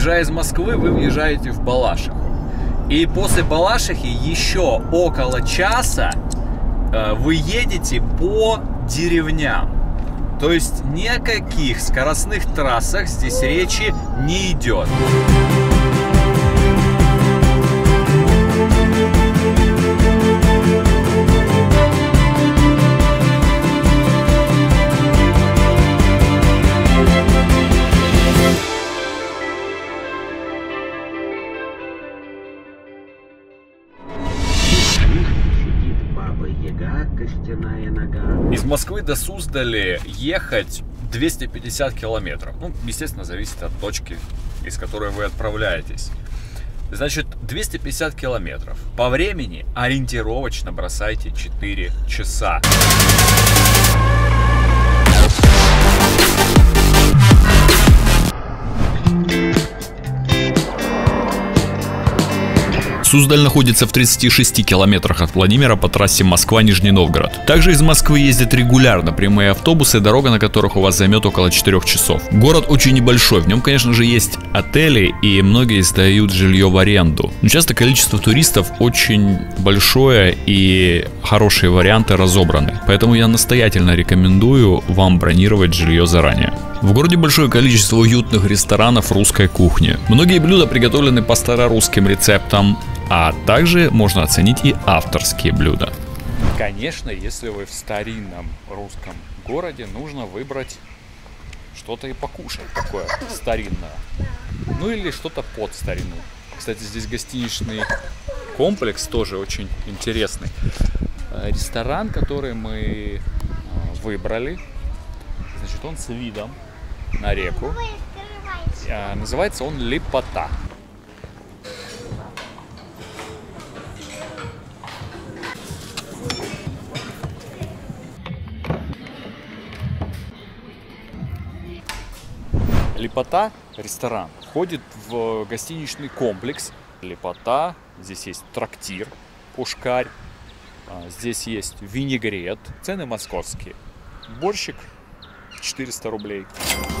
Выезжая из Москвы, вы въезжаете в Балашиху. И после Балашихи еще около часа э, вы едете по деревням. То есть ни о каких скоростных трассах здесь речи не идет. Москвы до Суздали ехать 250 километров. Ну, естественно, зависит от точки, из которой вы отправляетесь. Значит, 250 километров. По времени ориентировочно бросайте 4 часа. Суздаль находится в 36 километрах от Владимира по трассе Москва-Нижний Новгород. Также из Москвы ездят регулярно прямые автобусы, дорога на которых у вас займет около 4 часов. Город очень небольшой, в нем, конечно же, есть отели и многие сдают жилье в аренду. Но часто количество туристов очень большое и хорошие варианты разобраны. Поэтому я настоятельно рекомендую вам бронировать жилье заранее. В городе большое количество уютных ресторанов русской кухни. Многие блюда приготовлены по старорусским рецептам, а также можно оценить и авторские блюда. Конечно, если вы в старинном русском городе, нужно выбрать что-то и покушать такое старинное. Ну или что-то под старину. Кстати, здесь гостиничный комплекс тоже очень интересный. Э, ресторан, который мы э, выбрали, значит, он с видом на реку. Э, называется он Липота. Лепота, ресторан, входит в гостиничный комплекс Лепота. Здесь есть трактир, пушкарь, а, здесь есть винегрет, цены московские. Борщик 400 рублей.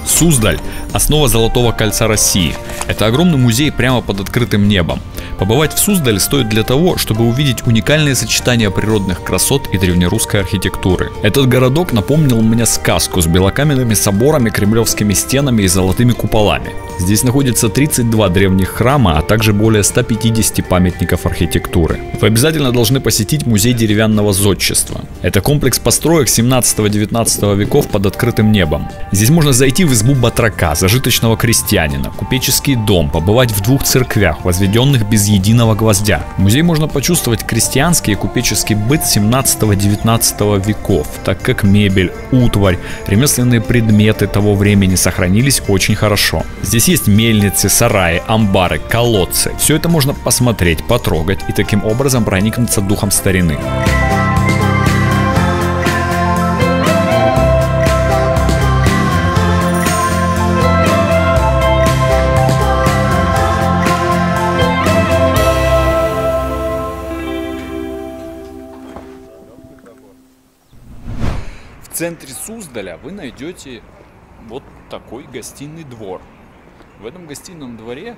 Суздаль – основа Золотого кольца России. Это огромный музей прямо под открытым небом. Побывать в Суздале стоит для того, чтобы увидеть уникальное сочетание природных красот и древнерусской архитектуры. Этот городок напомнил мне сказку с белокаменными соборами, кремлевскими стенами и золотыми куполами. Здесь находится 32 древних храма, а также более 150 памятников архитектуры. Вы обязательно должны посетить музей деревянного зодчества. Это комплекс построек 17-19 веков под открытым небом. Здесь можно зайти в избу батрака, зажиточного крестьянина, купеческий дом, побывать в двух церквях, возведенных без единого гвоздя. В музее можно почувствовать крестьянский и купеческий быт 17-19 веков, так как мебель, утварь, ремесленные предметы того времени сохранились очень хорошо. Здесь есть мельницы, сараи, амбары, колодцы. Все это можно посмотреть, потрогать и таким образом проникнуться духом старины. В центре Суздаля вы найдете вот такой гостиный двор. В этом гостином дворе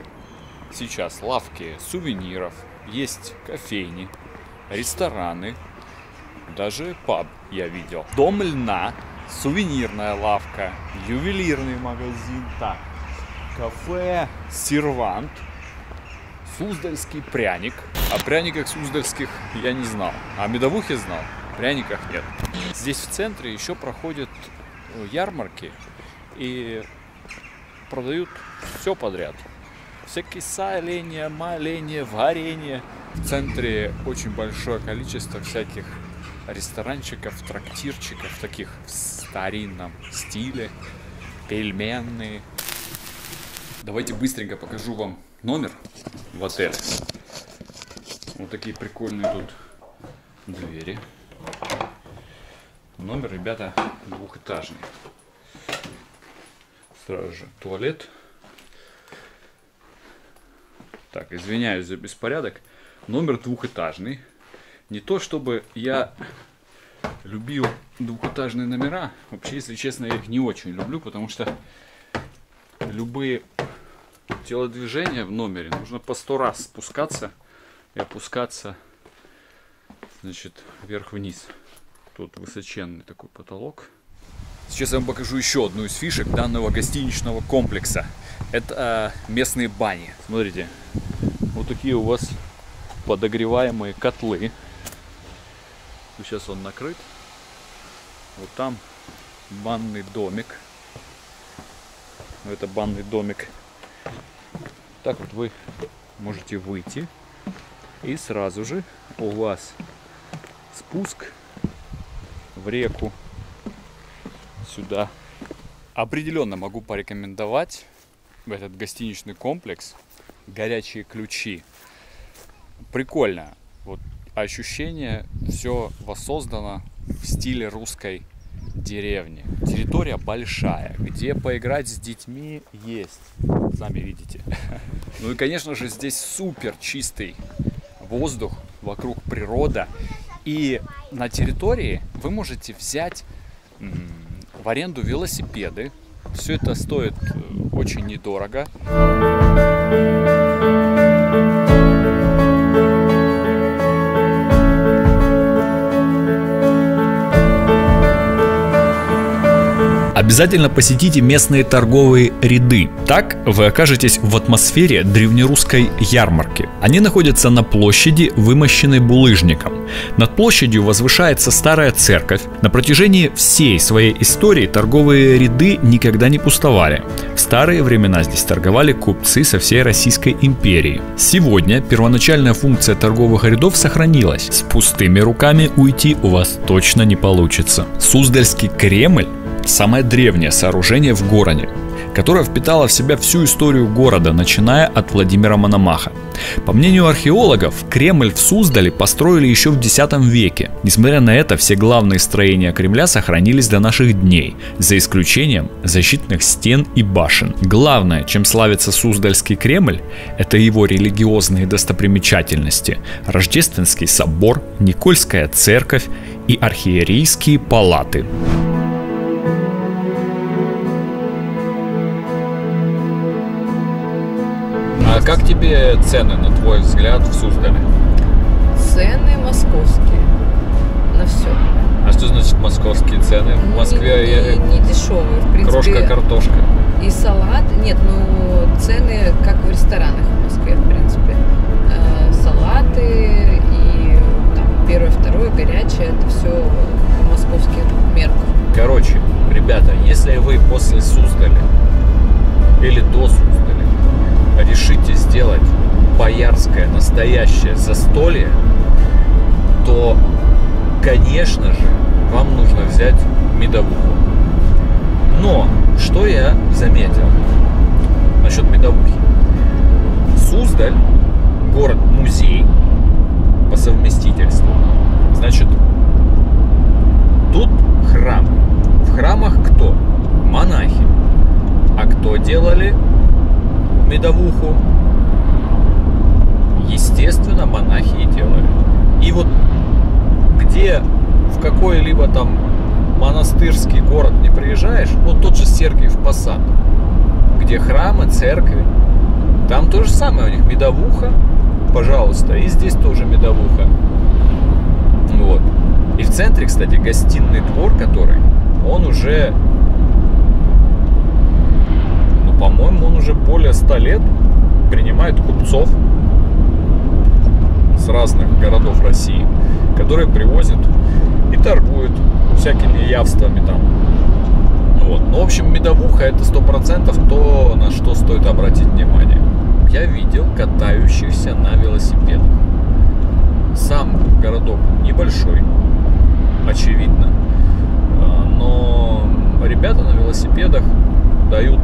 сейчас лавки сувениров, есть кофейни, рестораны, даже паб я видел. Дом льна, сувенирная лавка, ювелирный магазин, так, кафе Сервант, Суздальский пряник. О пряниках суздальских я не знал, о медовухе знал, пряниках нет. Здесь в центре еще проходят ярмарки и продают все подряд. Всякие соленья, маленья, варенье. В центре очень большое количество всяких ресторанчиков, трактирчиков, таких в старинном стиле, пельменные. Давайте быстренько покажу вам номер в отеле. Вот такие прикольные тут двери. Номер, ребята, двухэтажный. Сразу же туалет. Так, извиняюсь за беспорядок. Номер двухэтажный. Не то чтобы я любил двухэтажные номера. Вообще, если честно, я их не очень люблю, потому что любые телодвижения в номере. Нужно по сто раз спускаться и опускаться, значит, вверх-вниз. Тут высоченный такой потолок. Сейчас я вам покажу еще одну из фишек данного гостиничного комплекса. Это э, местные бани. Смотрите, вот такие у вас подогреваемые котлы. Сейчас он накрыт. Вот там банный домик. Это банный домик. Так вот вы можете выйти и сразу же у вас спуск в реку сюда. Определенно могу порекомендовать в этот гостиничный комплекс горячие ключи. Прикольно. Вот ощущение, все воссоздано в стиле русской деревни. Территория большая, где поиграть с детьми есть. Сами видите. Ну и, конечно же, здесь супер чистый воздух, вокруг природа. И на территории вы можете взять в аренду велосипеды. Все это стоит э, очень недорого. Обязательно посетите местные торговые ряды. Так вы окажетесь в атмосфере древнерусской ярмарки. Они находятся на площади, вымощенной булыжником. Над площадью возвышается старая церковь. На протяжении всей своей истории торговые ряды никогда не пустовали. В старые времена здесь торговали купцы со всей Российской империи. Сегодня первоначальная функция торговых рядов сохранилась. С пустыми руками уйти у вас точно не получится. Суздальский Кремль самое древнее сооружение в городе, которое впитало в себя всю историю города, начиная от Владимира Мономаха. По мнению археологов, Кремль в Суздале построили еще в X веке. Несмотря на это, все главные строения Кремля сохранились до наших дней, за исключением защитных стен и башен. Главное, чем славится Суздальский Кремль, это его религиозные достопримечательности. Рождественский собор, Никольская церковь и архиерейские палаты. Как тебе цены, на твой взгляд, в Суздале? Цены московские. На все. А что значит московские цены? В Москве не, не, не дешевые, в принципе. Крошка картошка. И салат. Нет, ну цены как в ресторанах в Москве, в принципе. Э, салаты и там первое, второе, горячее, это все по московским меркам. Короче, ребята, если вы после Суздаля или до Суздаля решите сделать боярское настоящее застолье, то, конечно же, вам нужно взять медовуху. Но, что я заметил насчет медовухи? Суздаль, город-музей по совместительству. Значит, тут храм. В храмах кто? Монахи. А кто делали медовуху, естественно, монахи и делали. И вот где в какой-либо там монастырский город не приезжаешь, вот тот же Сергиев Посад, где храмы, церкви, там то же самое у них, медовуха, пожалуйста, и здесь тоже медовуха. Вот. И в центре, кстати, гостиный двор, который, он уже по-моему, он уже более 100 лет принимает купцов с разных городов России, которые привозят и торгуют всякими явствами там. Вот. Ну, в общем, медовуха это сто процентов то, на что стоит обратить внимание. Я видел катающихся на велосипедах. Сам городок небольшой, очевидно, а, но ребята на велосипедах дают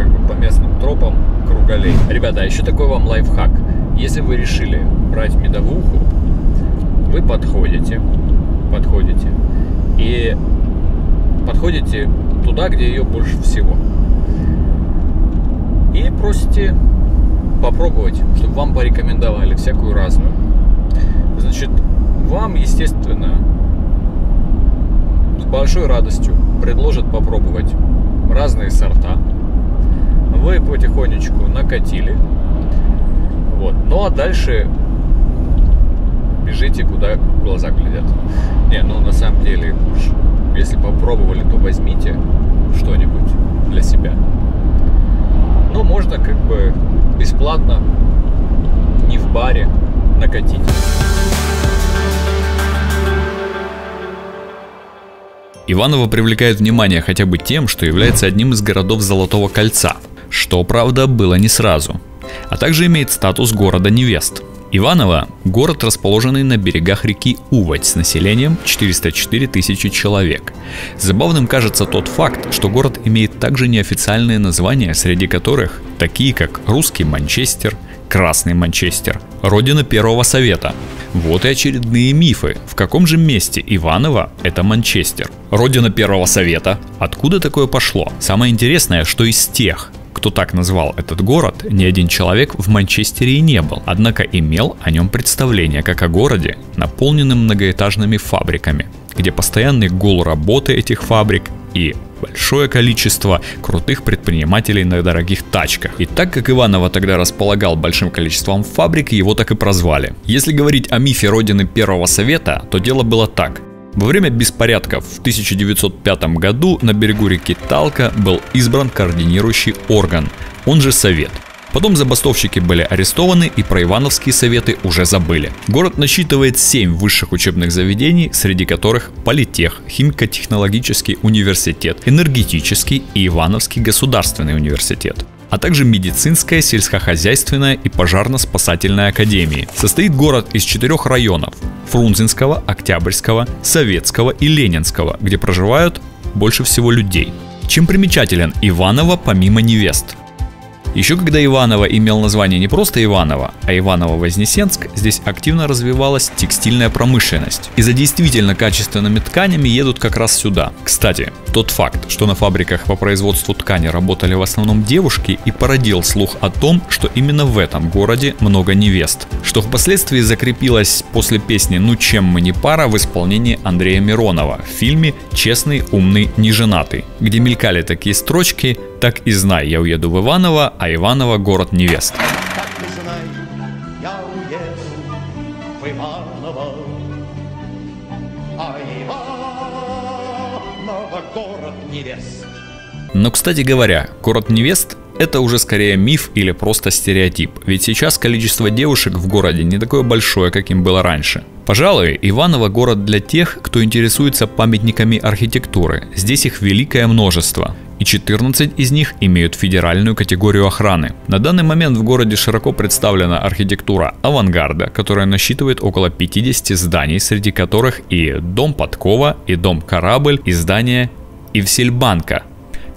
как бы по местным тропам круголей. Ребята, а еще такой вам лайфхак. Если вы решили брать медовуху, вы подходите, подходите и подходите туда, где ее больше всего. И просите попробовать, чтобы вам порекомендовали всякую разную. Значит, вам, естественно, с большой радостью предложат попробовать разные сорта, вы потихонечку накатили. Вот. Ну а дальше бежите, куда глаза глядят. Не, ну на самом деле, если попробовали, то возьмите что-нибудь для себя. Ну, можно как бы бесплатно, не в баре, накатить. Иваново привлекает внимание хотя бы тем, что является одним из городов Золотого кольца, что, правда, было не сразу, а также имеет статус города невест. Иваново – город, расположенный на берегах реки Уводь с населением 404 тысячи человек. Забавным кажется тот факт, что город имеет также неофициальные названия, среди которых такие как Русский Манчестер, Красный Манчестер, Родина Первого Совета. Вот и очередные мифы. В каком же месте Иваново – это Манчестер? Родина Первого Совета? Откуда такое пошло? Самое интересное, что из тех, кто так назвал этот город, ни один человек в Манчестере и не был, однако имел о нем представление как о городе, наполненном многоэтажными фабриками, где постоянный гул работы этих фабрик и большое количество крутых предпринимателей на дорогих тачках. И так как Иваново тогда располагал большим количеством фабрик, его так и прозвали. Если говорить о мифе родины Первого Совета, то дело было так. Во время беспорядков в 1905 году на берегу реки Талка был избран координирующий орган, он же Совет. Потом забастовщики были арестованы и про Ивановские советы уже забыли. Город насчитывает 7 высших учебных заведений, среди которых Политех, Химико-технологический университет, Энергетический и Ивановский государственный университет а также медицинская, сельскохозяйственная и пожарно-спасательная академии. Состоит город из четырех районов – Фрунзенского, Октябрьского, Советского и Ленинского, где проживают больше всего людей. Чем примечателен Иваново помимо невест? Еще когда Иваново имел название не просто Иваново, а Иваново-Вознесенск, здесь активно развивалась текстильная промышленность. И за действительно качественными тканями едут как раз сюда. Кстати, тот факт, что на фабриках по производству ткани работали в основном девушки и породил слух о том, что именно в этом городе много невест. Что впоследствии закрепилось после песни «Ну чем мы не пара» в исполнении Андрея Миронова в фильме «Честный, умный, неженатый», где мелькали такие строчки «Так и знай, я уеду в Иваново, а Иваново – город невест». Так и знай, я уеду в Иваново, а город невест. Но, кстати говоря, город невест это уже скорее миф или просто стереотип, ведь сейчас количество девушек в городе не такое большое, каким было раньше. Пожалуй, Иваново город для тех, кто интересуется памятниками архитектуры. Здесь их великое множество и 14 из них имеют федеральную категорию охраны. На данный момент в городе широко представлена архитектура авангарда, которая насчитывает около 50 зданий, среди которых и дом Подкова, и дом Корабль, и здание Ивсельбанка,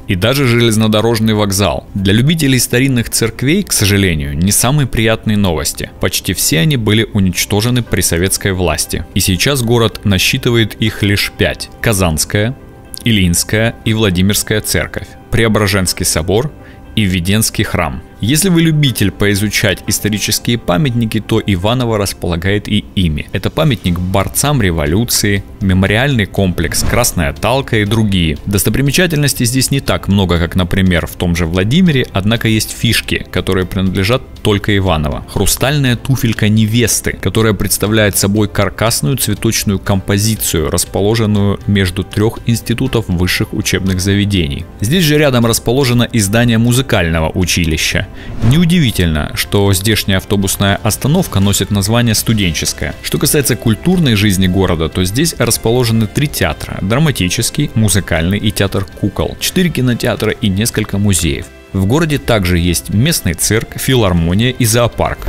и даже железнодорожный вокзал. Для любителей старинных церквей, к сожалению, не самые приятные новости. Почти все они были уничтожены при советской власти. И сейчас город насчитывает их лишь пять. Казанская, Илинская и Владимирская церковь, Преображенский собор и Введенский храм – если вы любитель поизучать исторические памятники, то Иваново располагает и ими. Это памятник борцам революции, мемориальный комплекс Красная Талка и другие. Достопримечательностей здесь не так много, как, например, в том же Владимире, однако есть фишки, которые принадлежат только Иваново. Хрустальная туфелька невесты, которая представляет собой каркасную цветочную композицию, расположенную между трех институтов высших учебных заведений. Здесь же рядом расположено и здание музыкального училища. Неудивительно, что здешняя автобусная остановка носит название студенческая. Что касается культурной жизни города, то здесь расположены три театра – драматический, музыкальный и театр кукол, четыре кинотеатра и несколько музеев. В городе также есть местный цирк, филармония и зоопарк.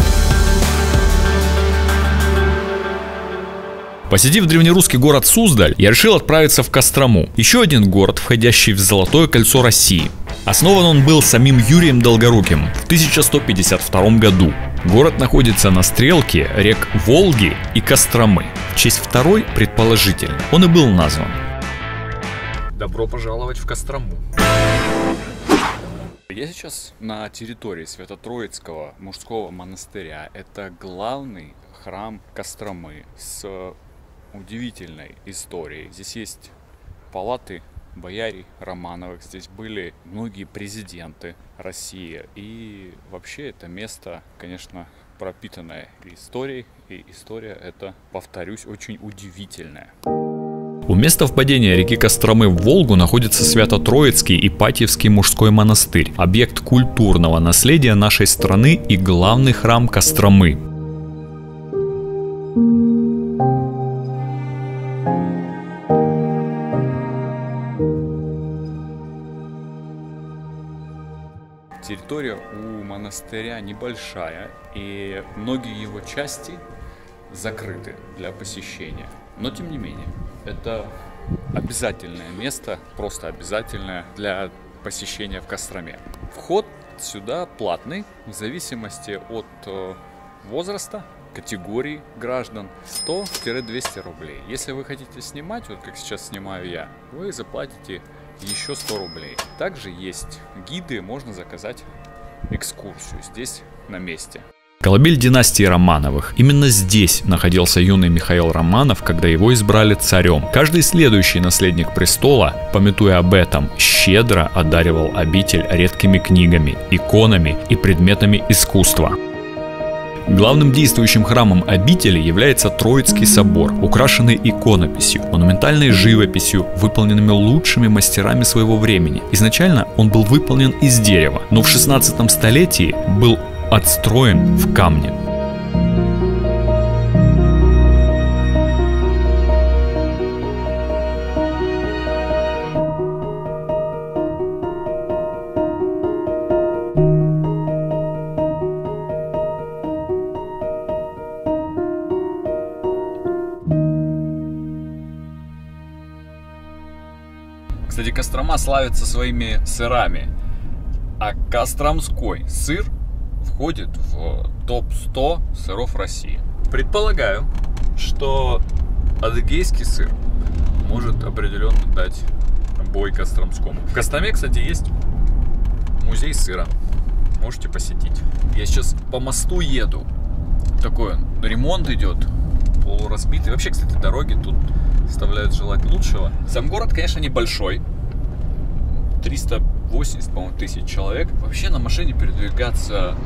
Посетив древнерусский город Суздаль, я решил отправиться в Кострому, еще один город, входящий в Золотое кольцо России. Основан он был самим Юрием Долгоруким в 1152 году. Город находится на стрелке рек Волги и Костромы. В честь второй, предположительно, он и был назван. Добро пожаловать в Кострому. Я сейчас на территории Свято-Троицкого мужского монастыря. Это главный храм Костромы с удивительной историей. Здесь есть палаты боярий Романовых, здесь были многие президенты России. И вообще это место, конечно, пропитанное историей, и история это, повторюсь, очень удивительная. У места впадения реки Костромы в Волгу находится Свято-Троицкий Ипатьевский мужской монастырь, объект культурного наследия нашей страны и главный храм Костромы. Территория у монастыря небольшая, и многие его части закрыты для посещения. Но тем не менее, это обязательное место, просто обязательное для посещения в Костроме. Вход сюда платный, в зависимости от э, возраста, категории граждан 100-200 рублей. Если вы хотите снимать, вот как сейчас снимаю я, вы заплатите еще 100 рублей. Также есть гиды, можно заказать экскурсию здесь на месте. Колыбель династии Романовых. Именно здесь находился юный Михаил Романов, когда его избрали царем. Каждый следующий наследник престола, пометуя об этом, щедро одаривал обитель редкими книгами, иконами и предметами искусства. Главным действующим храмом обители является Троицкий собор, украшенный иконописью, монументальной живописью, выполненными лучшими мастерами своего времени. Изначально он был выполнен из дерева, но в 16 столетии был отстроен в камне. Кострома славится своими сырами. А Костромской сыр входит в топ-100 сыров России. Предполагаю, что адыгейский сыр может определенно дать бой Костромскому. В Костроме, кстати, есть музей сыра. Можете посетить. Я сейчас по мосту еду. Такой он, ремонт идет, полуразбитый. Вообще, кстати, дороги тут оставляют желать лучшего. Сам город, конечно, небольшой. 380, по-моему, тысяч человек. Вообще на машине передвигаться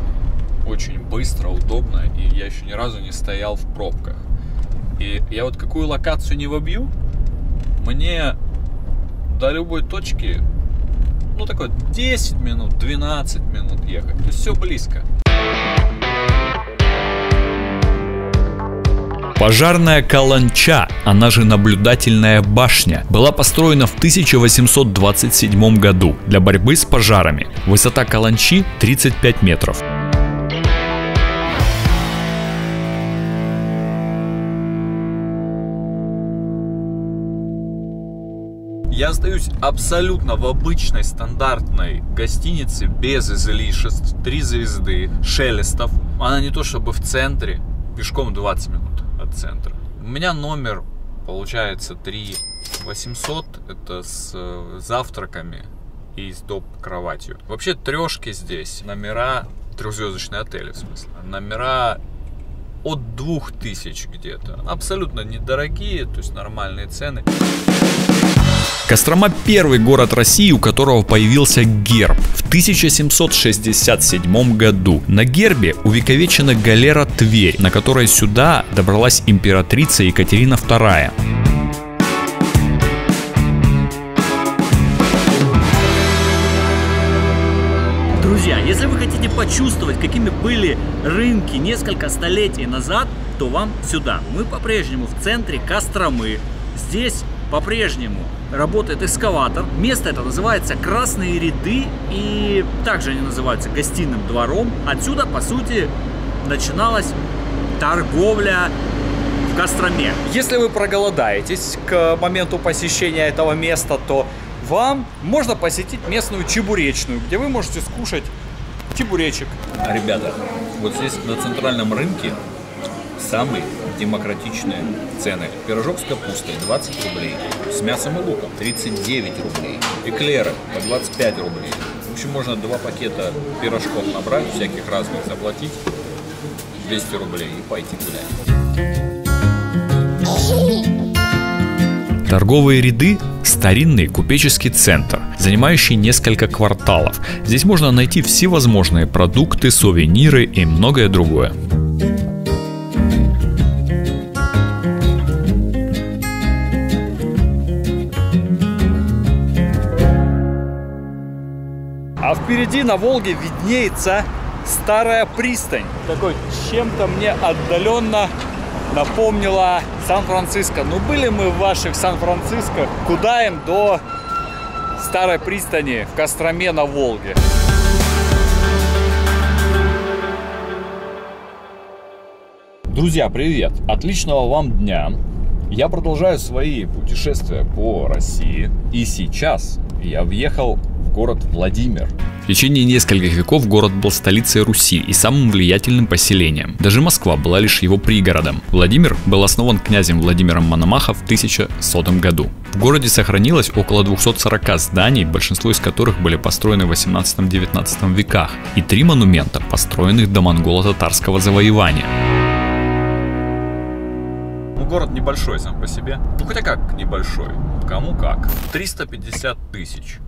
очень быстро, удобно, и я еще ни разу не стоял в пробках. И я вот какую локацию не вобью, мне до любой точки, ну такой 10 минут, 12 минут ехать. То есть все близко. Пожарная Каланча, она же наблюдательная башня, была построена в 1827 году для борьбы с пожарами. Высота Каланчи 35 метров. Я остаюсь абсолютно в обычной стандартной гостинице, без излишеств, три звезды, шелестов. Она не то чтобы в центре, пешком 20 минут от центра. У меня номер получается 3 800, это с э, завтраками и с доп. кроватью. Вообще трешки здесь, номера, трехзвездочные отели в смысле, номера от 2000 где-то. Абсолютно недорогие, то есть нормальные цены. Кострома – первый город России, у которого появился герб в 1767 году. На гербе увековечена галера Тверь, на которой сюда добралась императрица Екатерина II. Друзья, если вы хотите почувствовать, какими были рынки несколько столетий назад, то вам сюда. Мы по-прежнему в центре Костромы. Здесь по-прежнему работает экскаватор. Место это называется Красные ряды и также они называются гостиным двором. Отсюда, по сути, начиналась торговля в Костроме. Если вы проголодаетесь к моменту посещения этого места, то вам можно посетить местную чебуречную, где вы можете скушать чебуречек. Ребята, вот здесь на центральном рынке самые демократичные цены. Пирожок с капустой 20 рублей, с мясом и луком 39 рублей, эклеры по 25 рублей. В общем, можно два пакета пирожков набрать, всяких разных заплатить, 200 рублей и пойти гулять. Торговые ряды старинный купеческий центр, занимающий несколько кварталов. Здесь можно найти всевозможные продукты, сувениры и многое другое. Впереди на Волге виднеется старая пристань. Такой чем-то мне отдаленно напомнила Сан-Франциско. Ну были мы в ваших Сан-Франциско. Куда им до старой пристани в Костроме на Волге? Друзья, привет! Отличного вам дня! Я продолжаю свои путешествия по России. И сейчас я въехал город Владимир. В течение нескольких веков город был столицей Руси и самым влиятельным поселением. Даже Москва была лишь его пригородом. Владимир был основан князем Владимиром Мономаха в 1100 году. В городе сохранилось около 240 зданий, большинство из которых были построены в 18-19 веках, и три монумента, построенных до монголо-татарского завоевания. Ну, город небольшой сам по себе. Ну, хотя как небольшой? Кому как. 350 тысяч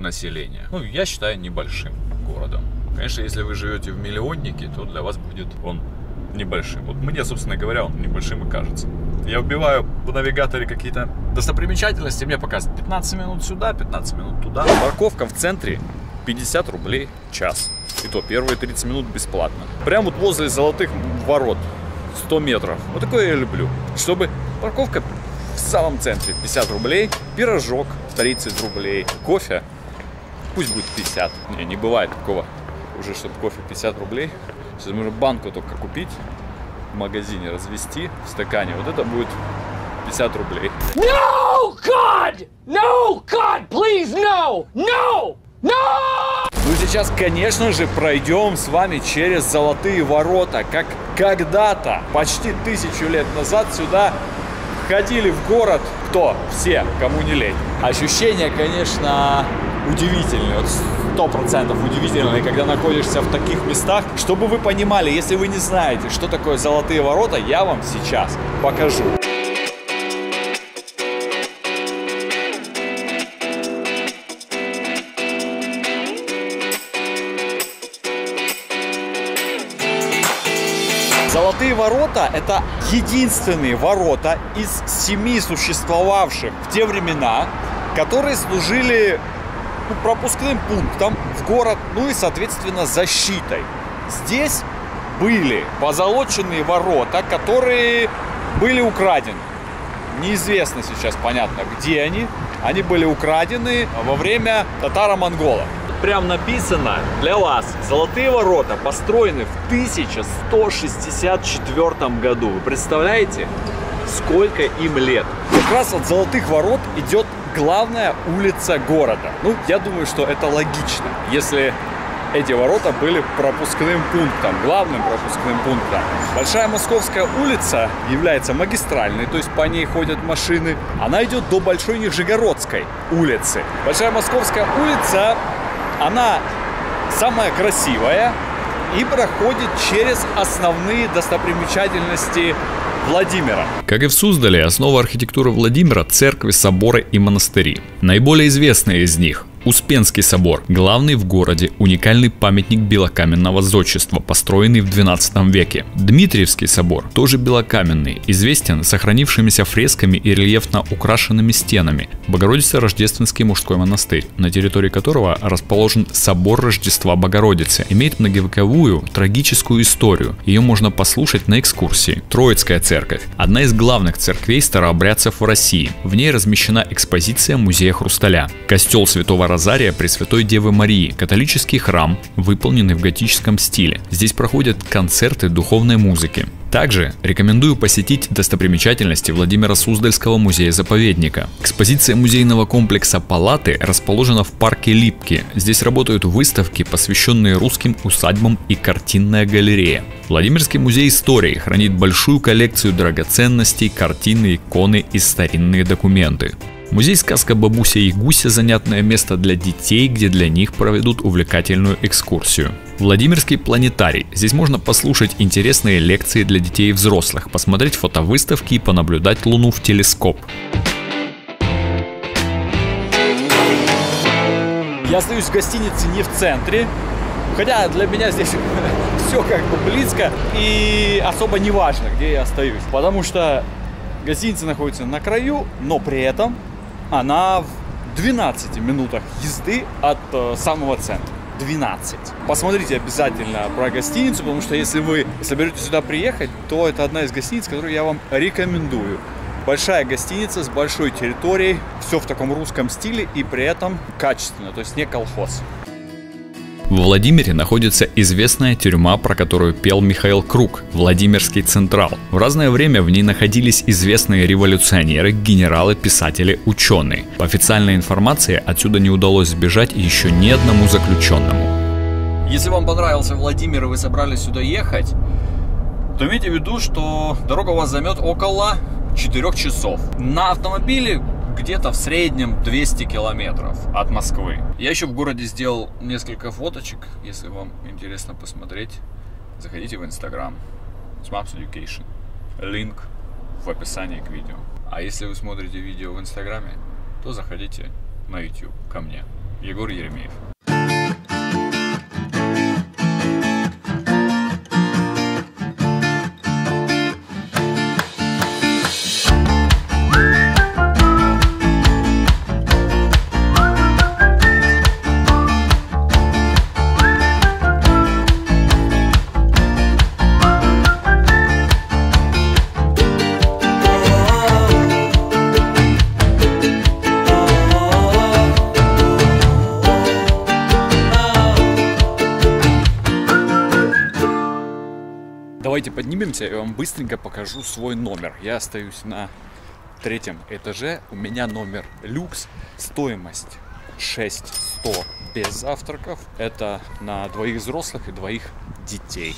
населения. Ну, я считаю небольшим городом. Конечно, если вы живете в миллионнике, то для вас будет он небольшим. Вот мне, собственно говоря, он небольшим и кажется. Я вбиваю в навигаторе какие-то достопримечательности, мне показывает 15 минут сюда, 15 минут туда. Парковка в центре 50 рублей час. И то первые 30 минут бесплатно. Прямо вот возле золотых ворот 100 метров. Вот такое я люблю. Чтобы парковка в самом центре 50 рублей, пирожок 30 рублей, кофе пусть будет 50. Не, не бывает такого уже, чтобы кофе 50 рублей. Сейчас можно банку только купить в магазине, развести в стакане. Вот это будет 50 рублей. No, God! No, God, please, no! No! No! Ну сейчас, конечно же, пройдем с вами через золотые ворота, как когда-то, почти тысячу лет назад, сюда входили в город кто? Все, кому не лень. Ощущения, конечно, удивительные, вот сто процентов удивительные, когда находишься в таких местах. Чтобы вы понимали, если вы не знаете, что такое золотые ворота, я вам сейчас покажу. Золотые ворота – это единственные ворота из семи существовавших в те времена, которые служили пропускным пунктом в город, ну и, соответственно, защитой. Здесь были позолоченные ворота, которые были украдены. Неизвестно сейчас, понятно, где они. Они были украдены во время татаро-монголов. Прям написано для вас. Золотые ворота построены в 1164 году. Вы представляете, сколько им лет? Как раз от золотых ворот идет главная улица города. Ну, я думаю, что это логично, если эти ворота были пропускным пунктом, главным пропускным пунктом. Большая Московская улица является магистральной, то есть по ней ходят машины. Она идет до Большой Нижегородской улицы. Большая Московская улица, она самая красивая и проходит через основные достопримечательности Владимира. Как и в Суздале, основа архитектуры Владимира – церкви, соборы и монастыри. Наиболее известные из них Успенский собор, главный в городе, уникальный памятник белокаменного зодчества, построенный в 12 веке. Дмитриевский собор, тоже белокаменный, известен сохранившимися фресками и рельефно украшенными стенами. Богородица Рождественский мужской монастырь, на территории которого расположен собор Рождества Богородицы, имеет многовековую трагическую историю. Ее можно послушать на экскурсии. Троицкая церковь, одна из главных церквей старообрядцев в России. В ней размещена экспозиция музея хрусталя. Костел Святого Розария Пресвятой Девы Марии, католический храм, выполненный в готическом стиле. Здесь проходят концерты духовной музыки. Также рекомендую посетить достопримечательности Владимира Суздальского музея-заповедника. Экспозиция музейного комплекса «Палаты» расположена в парке Липки. Здесь работают выставки, посвященные русским усадьбам и картинная галерея. Владимирский музей истории хранит большую коллекцию драгоценностей, картины, иконы и старинные документы. Музей «Сказка бабуся и гуся» – занятное место для детей, где для них проведут увлекательную экскурсию. Владимирский планетарий. Здесь можно послушать интересные лекции для детей и взрослых, посмотреть фотовыставки и понаблюдать Луну в телескоп. Я остаюсь в гостинице не в центре, хотя для меня здесь все как бы близко и особо не важно, где я остаюсь. Потому что гостиница находится на краю, но при этом она в 12 минутах езды от э, самого центра. 12. Посмотрите обязательно про гостиницу, потому что если вы соберетесь сюда приехать, то это одна из гостиниц, которую я вам рекомендую. Большая гостиница с большой территорией, все в таком русском стиле и при этом качественно, то есть не колхоз. В Владимире находится известная тюрьма, про которую пел Михаил Круг – Владимирский Централ. В разное время в ней находились известные революционеры, генералы, писатели, ученые. По официальной информации, отсюда не удалось сбежать еще ни одному заключенному. Если вам понравился Владимир и вы собрались сюда ехать, то имейте в виду, что дорога у вас займет около 4 часов. На автомобиле где-то в среднем 200 километров от Москвы. Я еще в городе сделал несколько фоточек. Если вам интересно посмотреть, заходите в Инстаграм. Smaps Education. Линк в описании к видео. А если вы смотрите видео в Инстаграме, то заходите на YouTube ко мне. Егор Еремеев. Давайте поднимемся, я вам быстренько покажу свой номер. Я остаюсь на третьем этаже. У меня номер люкс. Стоимость 6100 без завтраков. Это на двоих взрослых и двоих детей.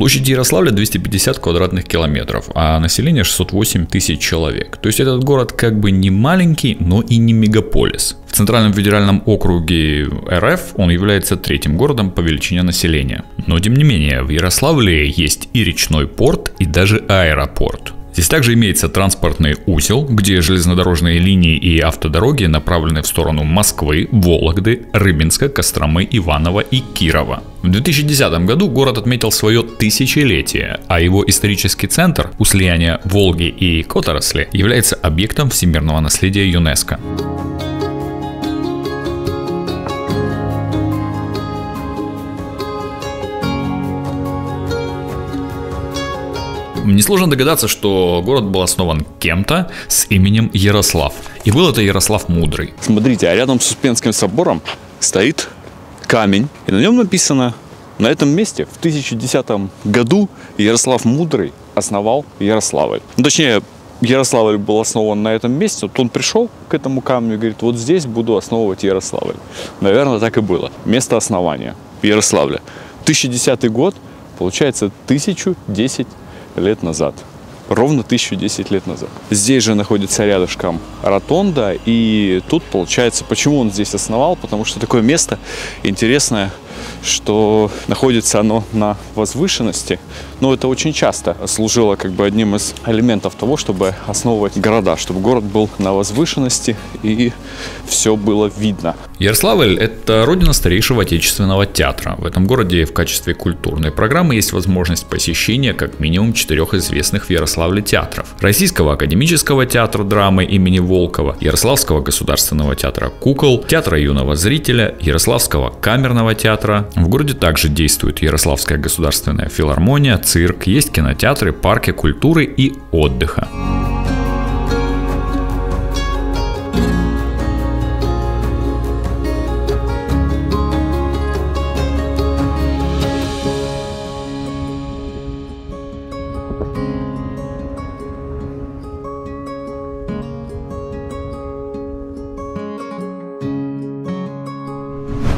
Площадь Ярославля 250 квадратных километров, а население 608 тысяч человек. То есть этот город как бы не маленький, но и не мегаполис. В Центральном федеральном округе РФ он является третьим городом по величине населения. Но тем не менее, в Ярославле есть и речной порт, и даже аэропорт. Здесь также имеется транспортный узел, где железнодорожные линии и автодороги направлены в сторону Москвы, Вологды, Рыбинска, Костромы, Иванова и Кирова. В 2010 году город отметил свое тысячелетие, а его исторический центр у слияния Волги и Которосли является объектом всемирного наследия ЮНЕСКО. Несложно догадаться, что город был основан кем-то с именем Ярослав. И был это Ярослав Мудрый. Смотрите, а рядом с Успенским собором стоит камень, и на нем написано, на этом месте в 1010 году Ярослав Мудрый основал Ярославль. Ну, точнее, Ярославль был основан на этом месте, вот он пришел к этому камню и говорит, вот здесь буду основывать Ярославль. Наверное, так и было. Место основания Ярославля. 1010 год, получается, 1010 лет назад. ровно 1010 лет назад. Здесь же находится рядышком ротонда, и тут получается, почему он здесь основал, потому что такое место интересное, что находится оно на возвышенности, но это очень часто служило как бы одним из элементов того, чтобы основывать города, чтобы город был на возвышенности и все было видно. Ярославль – это родина старейшего отечественного театра. В этом городе в качестве культурной программы есть возможность посещения как минимум четырех известных в Ярославле театров. Российского академического театра драмы имени Волкова, Ярославского государственного театра кукол, театра юного зрителя, Ярославского камерного театра. В городе также действует Ярославская государственная филармония, цирк, есть кинотеатры, парки культуры и отдыха.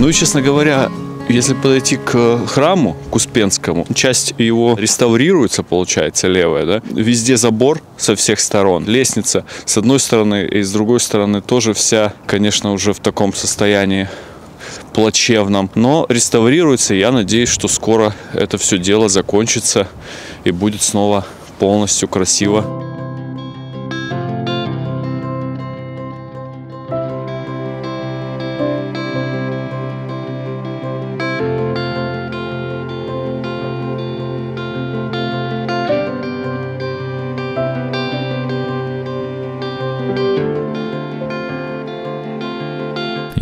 Ну и, честно говоря, если подойти к храму, к Успенскому, часть его реставрируется, получается, левая, да? Везде забор со всех сторон, лестница с одной стороны и с другой стороны тоже вся, конечно, уже в таком состоянии плачевном, но реставрируется, я надеюсь, что скоро это все дело закончится и будет снова полностью красиво.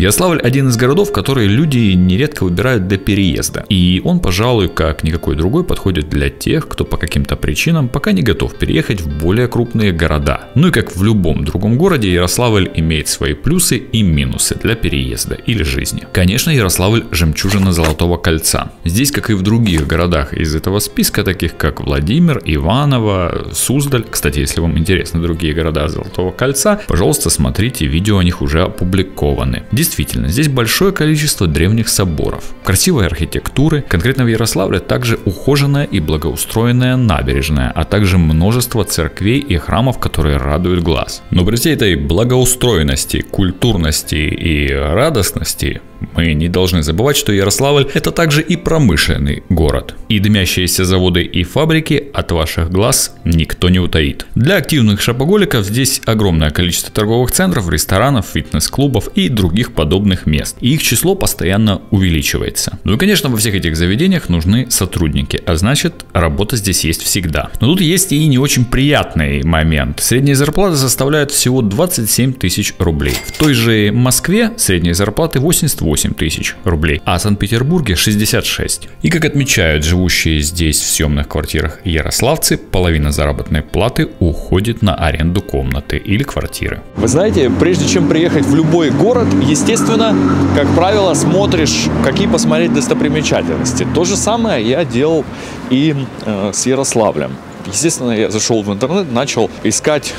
Ярославль – один из городов, которые люди нередко выбирают для переезда. И он, пожалуй, как никакой другой, подходит для тех, кто по каким-то причинам пока не готов переехать в более крупные города. Ну и как в любом другом городе, Ярославль имеет свои плюсы и минусы для переезда или жизни. Конечно, Ярославль – жемчужина Золотого кольца. Здесь, как и в других городах из этого списка, таких как Владимир, Иваново, Суздаль. Кстати, если вам интересны другие города Золотого кольца, пожалуйста, смотрите, видео о них уже опубликованы. Действительно, здесь большое количество древних соборов, красивой архитектуры, конкретно в Ярославле также ухоженная и благоустроенная набережная, а также множество церквей и храмов, которые радуют глаз. Но при всей этой благоустроенности, культурности и радостности мы не должны забывать, что Ярославль – это также и промышленный город. И дымящиеся заводы и фабрики от ваших глаз никто не утаит. Для активных шопоголиков здесь огромное количество торговых центров, ресторанов, фитнес-клубов и других подобных мест. И их число постоянно увеличивается. Ну и, конечно, во всех этих заведениях нужны сотрудники, а значит, работа здесь есть всегда. Но тут есть и не очень приятный момент. Средняя зарплата составляет всего 27 тысяч рублей. В той же Москве средняя зарплата 88 8 тысяч рублей, а в Санкт-Петербурге 66. И как отмечают живущие здесь в съемных квартирах ярославцы, половина заработной платы уходит на аренду комнаты или квартиры. Вы знаете, прежде чем приехать в любой город, естественно, как правило, смотришь, какие посмотреть достопримечательности. То же самое я делал и э, с Ярославлем. Естественно, я зашел в интернет, начал искать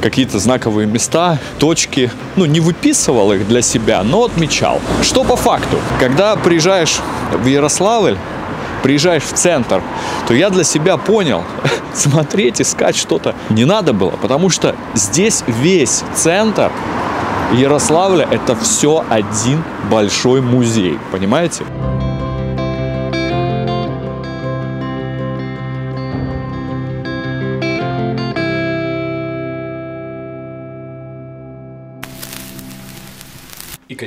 какие-то знаковые места, точки. Ну, не выписывал их для себя, но отмечал. Что по факту? Когда приезжаешь в Ярославль, приезжаешь в центр, то я для себя понял, смотреть, искать что-то не надо было, потому что здесь весь центр Ярославля это все один большой музей, понимаете?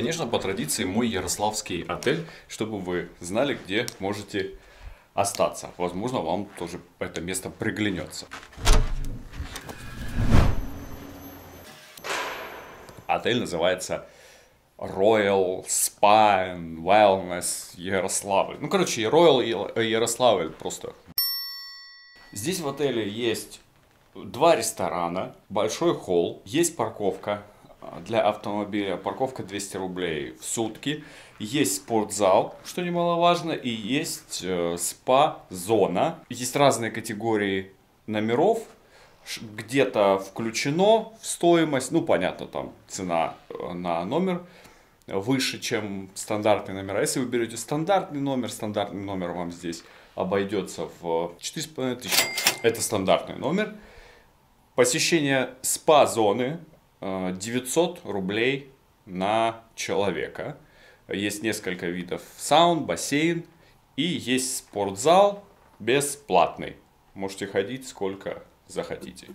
Конечно, по традиции мой ярославский отель, чтобы вы знали, где можете остаться. Возможно, вам тоже это место приглянется. Отель называется Royal Spa and Wellness Ярославль. Ну, короче, Royal Ярославль просто. Здесь в отеле есть два ресторана, большой холл, есть парковка, для автомобиля парковка 200 рублей в сутки. Есть спортзал, что немаловажно, и есть э, спа-зона. Есть разные категории номеров. Где-то включено в стоимость, ну понятно, там цена э, на номер выше, чем стандартный номер. А если вы берете стандартный номер, стандартный номер вам здесь обойдется в 4,5 тысячи. Это стандартный номер. Посещение спа-зоны 900 рублей на человека. Есть несколько видов саун, бассейн и есть спортзал бесплатный. Можете ходить сколько захотите.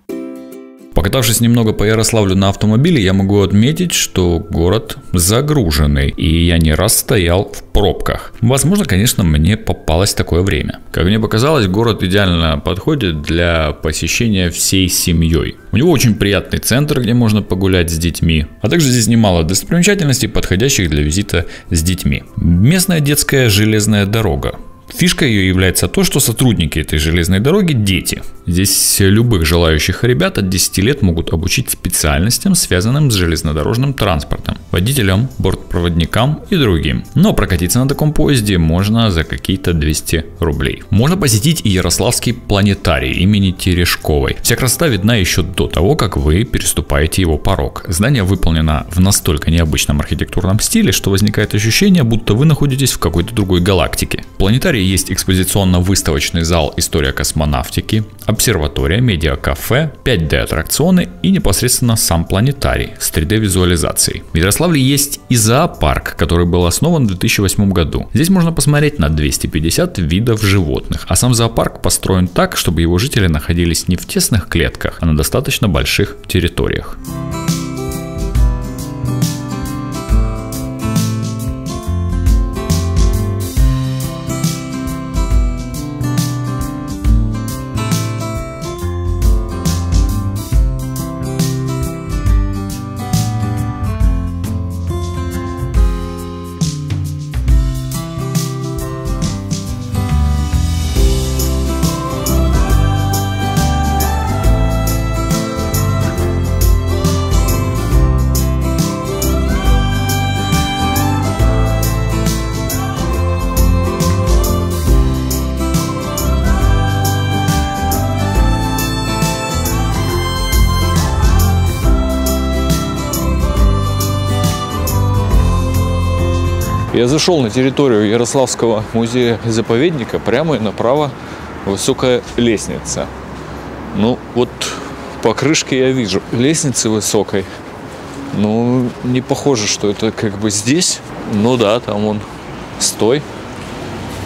Покатавшись немного по Ярославлю на автомобиле, я могу отметить, что город загруженный, и я не раз стоял в пробках. Возможно, конечно, мне попалось такое время. Как мне показалось, город идеально подходит для посещения всей семьей. У него очень приятный центр, где можно погулять с детьми, а также здесь немало достопримечательностей, подходящих для визита с детьми. Местная детская железная дорога. Фишка ее является то, что сотрудники этой железной дороги – дети. Здесь любых желающих ребят от 10 лет могут обучить специальностям, связанным с железнодорожным транспортом, водителям, бортпроводникам и другим. Но прокатиться на таком поезде можно за какие-то 200 рублей. Можно посетить и Ярославский планетарий имени Терешковой. Вся красота видна еще до того, как вы переступаете его порог. Здание выполнено в настолько необычном архитектурном стиле, что возникает ощущение, будто вы находитесь в какой-то другой галактике. В планетарии есть экспозиционно-выставочный зал «История космонавтики», обсерватория, медиакафе, 5D-аттракционы и непосредственно сам планетарий с 3D-визуализацией. В Ярославле есть и зоопарк, который был основан в 2008 году. Здесь можно посмотреть на 250 видов животных, а сам зоопарк построен так, чтобы его жители находились не в тесных клетках, а на достаточно больших территориях. Я зашел на территорию Ярославского музея-заповедника, прямо и направо высокая лестница. Ну, вот по крышке я вижу лестницы высокой. Ну, не похоже, что это как бы здесь. Ну да, там он стой.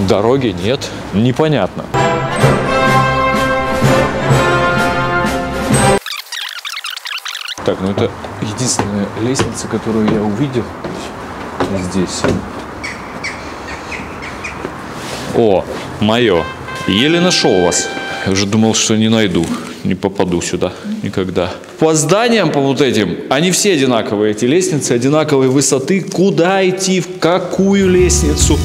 Дороги нет. Непонятно. Так, ну это единственная лестница, которую я увидел здесь. О, мое. Еле нашел вас. Я уже думал, что не найду. Не попаду сюда никогда. По зданиям, по вот этим, они все одинаковые. Эти лестницы одинаковой высоты. Куда идти, в какую лестницу?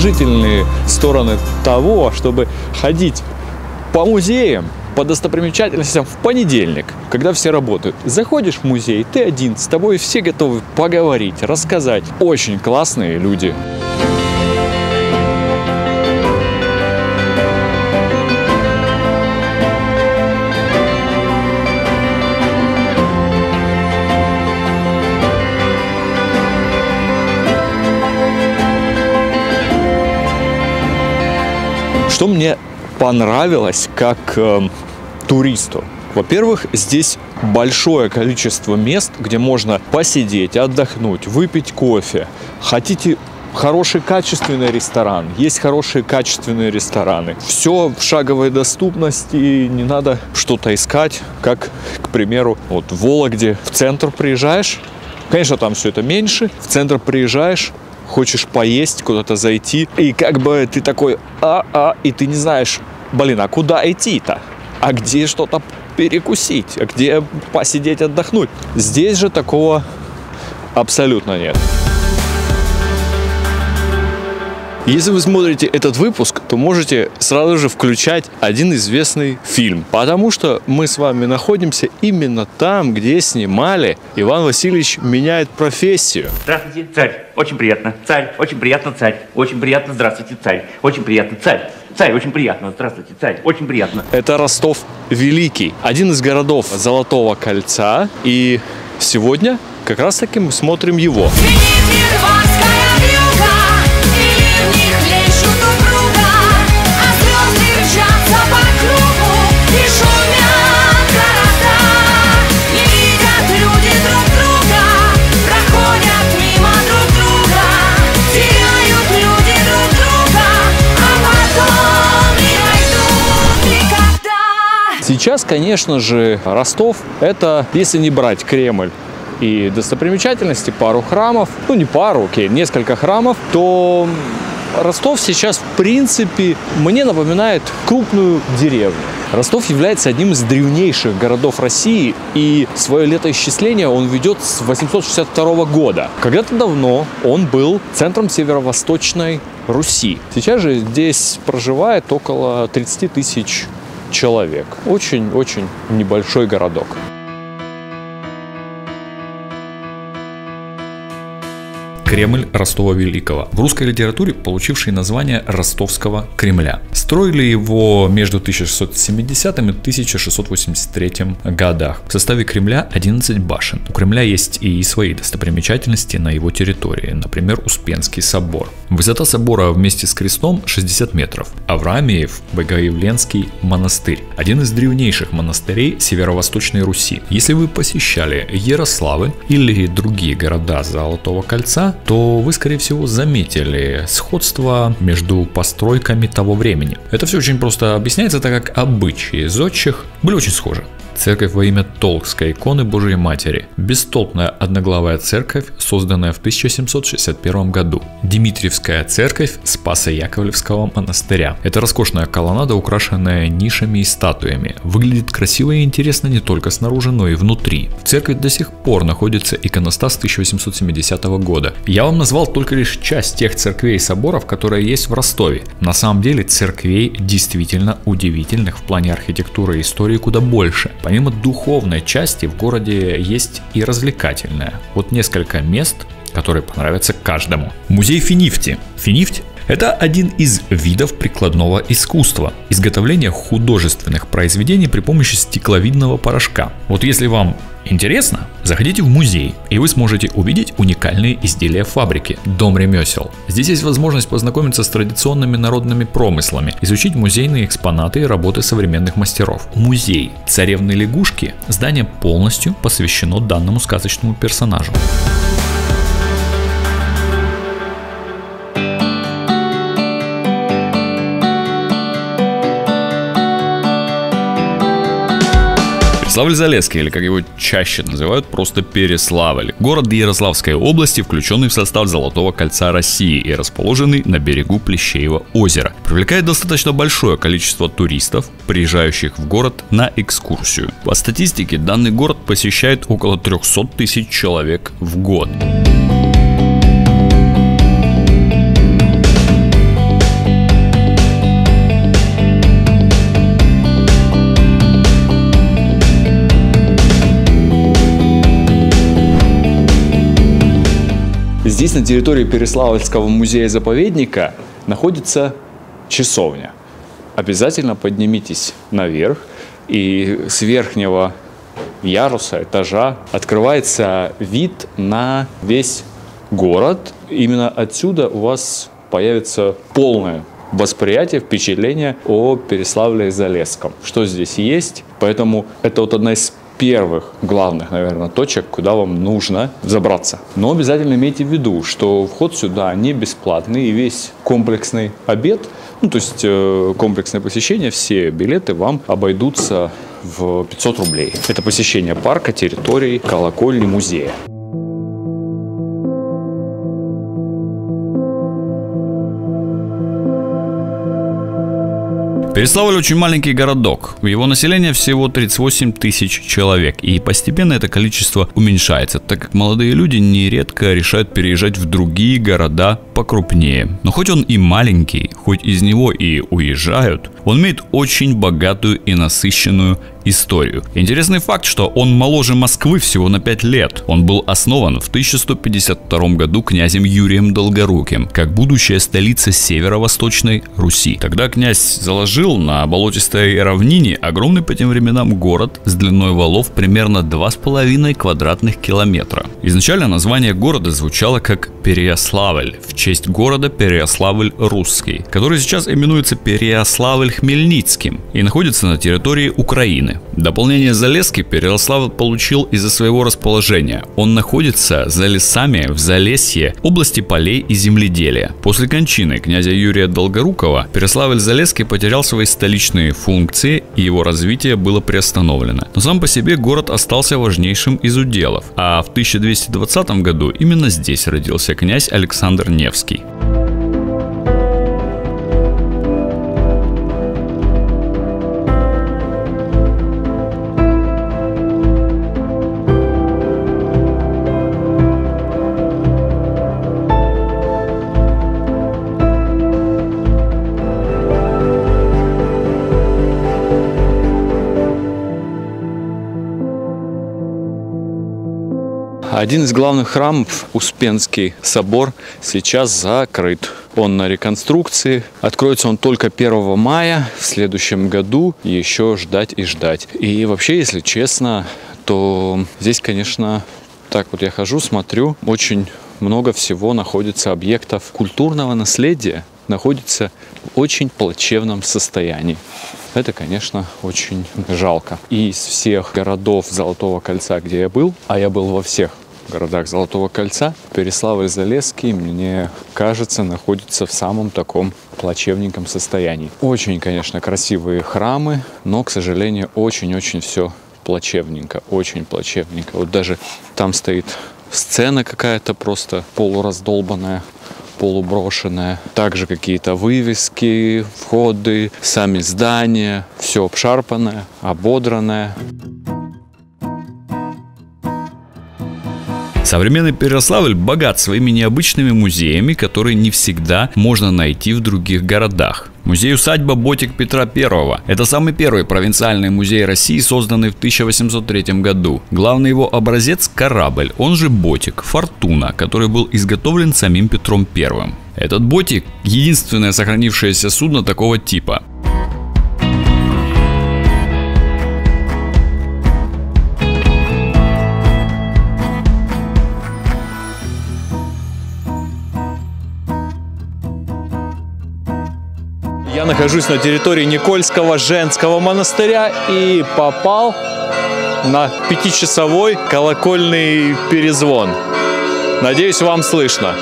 Положительные стороны того, чтобы ходить по музеям, по достопримечательностям в понедельник, когда все работают. Заходишь в музей, ты один, с тобой все готовы поговорить, рассказать. Очень классные люди. Что мне понравилось как э, туристу? Во-первых, здесь большое количество мест, где можно посидеть, отдохнуть, выпить кофе. Хотите хороший качественный ресторан, есть хорошие качественные рестораны. Все в шаговой доступности, не надо что-то искать, как, к примеру, вот в Вологде в центр приезжаешь, конечно, там все это меньше, в центр приезжаешь, хочешь поесть, куда-то зайти, и как бы ты такой, а-а, и ты не знаешь, блин, а куда идти-то? А где что-то перекусить? А где посидеть, отдохнуть? Здесь же такого абсолютно нет. Если вы смотрите этот выпуск, то можете сразу же включать один известный фильм, потому что мы с вами находимся именно там, где снимали Иван Васильевич меняет профессию. Здравствуйте, царь. Очень приятно. Царь. Очень приятно, царь. Очень приятно. Здравствуйте, царь. Очень приятно, царь. Царь, очень приятно. Здравствуйте, царь. Очень приятно. Это Ростов Великий, один из городов Золотого Кольца. И сегодня как раз таки мы смотрим его. Вьюга, Сейчас, конечно же, Ростов – это, если не брать Кремль, и достопримечательности, пару храмов, ну не пару, окей, несколько храмов, то Ростов сейчас, в принципе, мне напоминает крупную деревню. Ростов является одним из древнейших городов России, и свое летоисчисление он ведет с 862 года. Когда-то давно он был центром северо-восточной Руси. Сейчас же здесь проживает около 30 тысяч человек. Очень-очень небольшой городок. Кремль Ростова Великого, в русской литературе получивший название Ростовского Кремля. Строили его между 1670 и 1683 годах. В составе Кремля 11 башен. У Кремля есть и свои достопримечательности на его территории, например, Успенский собор. Высота собора вместе с крестом 60 метров. Авраамиев Богоявленский монастырь. Один из древнейших монастырей Северо-Восточной Руси. Если вы посещали Ярославль или другие города Золотого Кольца, то вы, скорее всего, заметили сходство между постройками того времени. Это все очень просто объясняется, так как обычаи зодчих были очень схожи. Церковь во имя Толкской иконы Божией Матери. Бестолкная одноглавая церковь, созданная в 1761 году. Дмитриевская церковь Спаса Яковлевского монастыря. Это роскошная колоннада, украшенная нишами и статуями. Выглядит красиво и интересно не только снаружи, но и внутри. В церкви до сих пор находится иконостас 1870 года. Я вам назвал только лишь часть тех церквей и соборов, которые есть в Ростове. На самом деле церквей действительно удивительных в плане архитектуры и истории куда больше. Помимо духовной части в городе есть и развлекательная. Вот несколько мест, которые понравятся каждому. Музей Финифти. Финифть это один из видов прикладного искусства. Изготовление художественных произведений при помощи стекловидного порошка. Вот если вам интересно, заходите в музей, и вы сможете увидеть уникальные изделия фабрики «Дом ремесел». Здесь есть возможность познакомиться с традиционными народными промыслами, изучить музейные экспонаты и работы современных мастеров. Музей царевны лягушки здание полностью посвящено данному сказочному персонажу. Переславль-Залесский, или как его чаще называют, просто Переславль. Город Ярославской области, включенный в состав Золотого кольца России и расположенный на берегу Плещеева озера. Привлекает достаточно большое количество туристов, приезжающих в город на экскурсию. По статистике, данный город посещает около 300 тысяч человек в год. Здесь, на территории Переславльского музея-заповедника, находится часовня. Обязательно поднимитесь наверх, и с верхнего яруса, этажа открывается вид на весь город. Именно отсюда у вас появится полное восприятие, впечатление о Переславле-Залесском. Что здесь есть. Поэтому это вот одна из первых главных, наверное, точек, куда вам нужно забраться. Но обязательно имейте в виду, что вход сюда не бесплатный и весь комплексный обед, ну то есть э, комплексное посещение, все билеты вам обойдутся в 500 рублей. Это посещение парка, территории, колокольни, музея. Переславль очень маленький городок. Его население всего 38 тысяч человек. И постепенно это количество уменьшается, так как молодые люди нередко решают переезжать в другие города покрупнее. Но хоть он и маленький, хоть из него и уезжают, он имеет очень богатую и насыщенную историю. Интересный факт, что он моложе Москвы всего на 5 лет. Он был основан в 1152 году князем Юрием Долгоруким, как будущая столица северо-восточной Руси. Тогда князь заложил на болотистой равнине огромный по тем временам город с длиной валов примерно 2,5 квадратных километра. Изначально название города звучало как Переяславль в честь города Переяславль-Русский, который сейчас именуется Переяславль-Хмельницким и находится на территории Украины. Дополнение Залески Переяславль получил из-за своего расположения. Он находится за лесами в Залесье, области полей и земледелия. После кончины князя Юрия Долгорукова Переславль-Залесский потерял свои столичные функции и его развитие было приостановлено. Но сам по себе город остался важнейшим из уделов, а в 1220 году именно здесь родился князь Александр Невский. Невский. Один из главных храмов, Успенский собор, сейчас закрыт. Он на реконструкции. Откроется он только 1 мая в следующем году. Еще ждать и ждать. И вообще, если честно, то здесь, конечно, так вот я хожу, смотрю, очень много всего находится объектов культурного наследия, находится в очень плачевном состоянии. Это, конечно, очень жалко. И из всех городов Золотого кольца, где я был, а я был во всех городах Золотого кольца, Переславль-Залесский, мне кажется, находится в самом таком плачевненьком состоянии. Очень, конечно, красивые храмы, но, к сожалению, очень-очень все плачевненько, очень плачевненько. Вот даже там стоит сцена какая-то просто полураздолбанная полуброшенная. Также какие-то вывески, входы, сами здания. Все обшарпанное, ободранное. Современный Переславль богат своими необычными музеями, которые не всегда можно найти в других городах. Музей-усадьба Ботик Петра I – это самый первый провинциальный музей России, созданный в 1803 году. Главный его образец – корабль, он же Ботик, Фортуна, который был изготовлен самим Петром I. Этот Ботик – единственное сохранившееся судно такого типа. Нахожусь на территории Никольского женского монастыря и попал на пятичасовой колокольный перезвон. Надеюсь, вам слышно.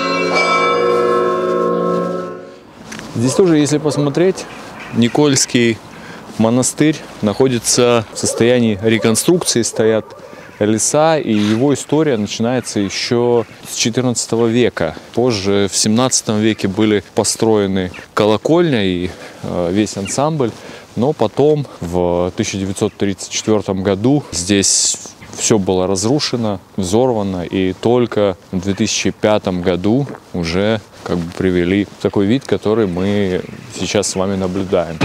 Здесь тоже, если посмотреть, Никольский монастырь находится в состоянии реконструкции, стоят леса, и его история начинается еще с 14 века. Позже, в 17 веке были построены колокольня и э, весь ансамбль, но потом, в 1934 году, здесь все было разрушено, взорвано, и только в 2005 году уже как бы привели такой вид, который мы сейчас с вами наблюдаем.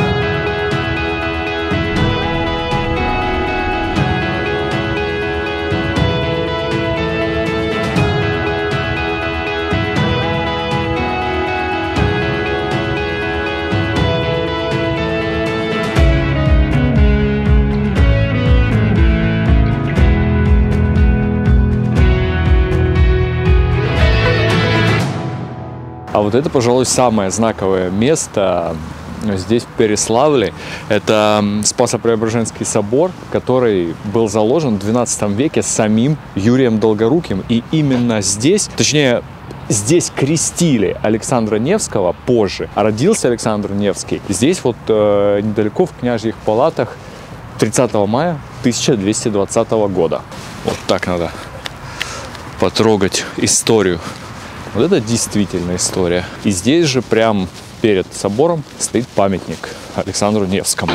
А вот это, пожалуй, самое знаковое место здесь, в Переславле. Это Спасо-Преображенский собор, который был заложен в 12 веке самим Юрием Долгоруким. И именно здесь, точнее, Здесь крестили Александра Невского позже, а родился Александр Невский здесь вот э, недалеко в княжьих палатах 30 мая 1220 года. Вот так надо потрогать историю. Вот это действительно история. И здесь же, прям перед собором, стоит памятник Александру Невскому.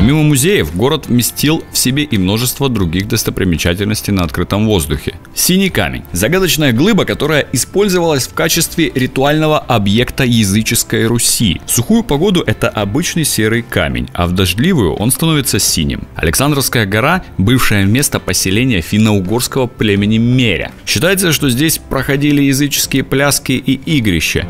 Помимо музеев, город вместил в себе и множество других достопримечательностей на открытом воздухе. Синий камень – загадочная глыба, которая использовалась в качестве ритуального объекта языческой Руси. В сухую погоду это обычный серый камень, а в дождливую он становится синим. Александровская гора – бывшее место поселения финно-угорского племени Меря. Считается, что здесь проходили языческие пляски и игрища.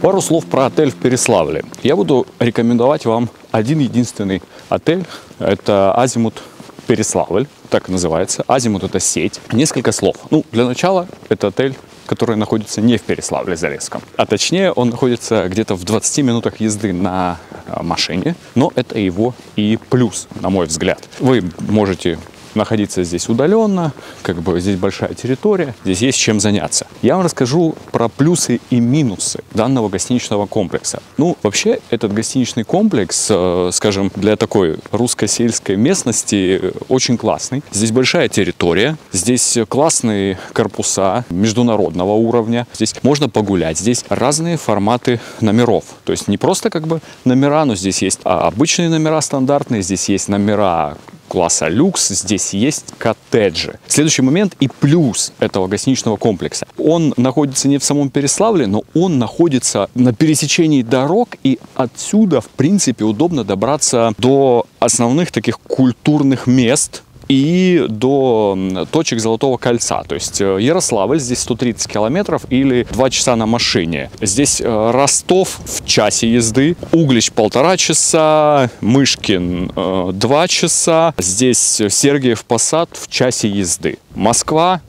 Пару слов про отель в Переславле. Я буду рекомендовать вам один единственный отель. Это Азимут Переславль, так и называется. Азимут это сеть. Несколько слов. Ну, для начала, это отель который находится не в Переславле-Залесском. А точнее, он находится где-то в 20 минутах езды на а, машине, но это его и плюс, на мой взгляд. Вы можете находиться здесь удаленно, как бы здесь большая территория, здесь есть чем заняться. Я вам расскажу про плюсы и минусы данного гостиничного комплекса. Ну, вообще, этот гостиничный комплекс, э, скажем, для такой русско-сельской местности э, очень классный. Здесь большая территория, здесь классные корпуса международного уровня, здесь можно погулять, здесь разные форматы номеров. То есть не просто как бы номера, но здесь есть а, обычные номера стандартные, здесь есть номера класса люкс, здесь есть коттеджи. Следующий момент и плюс этого гостиничного комплекса. Он находится не в самом Переславле, но он находится на пересечении дорог, и отсюда, в принципе, удобно добраться до основных таких культурных мест, и до точек Золотого кольца. То есть э, Ярославль здесь 130 километров или 2 часа на машине. Здесь э, Ростов в часе езды, Углич полтора часа, Мышкин э, 2 часа, здесь Сергиев Посад в часе езды. Москва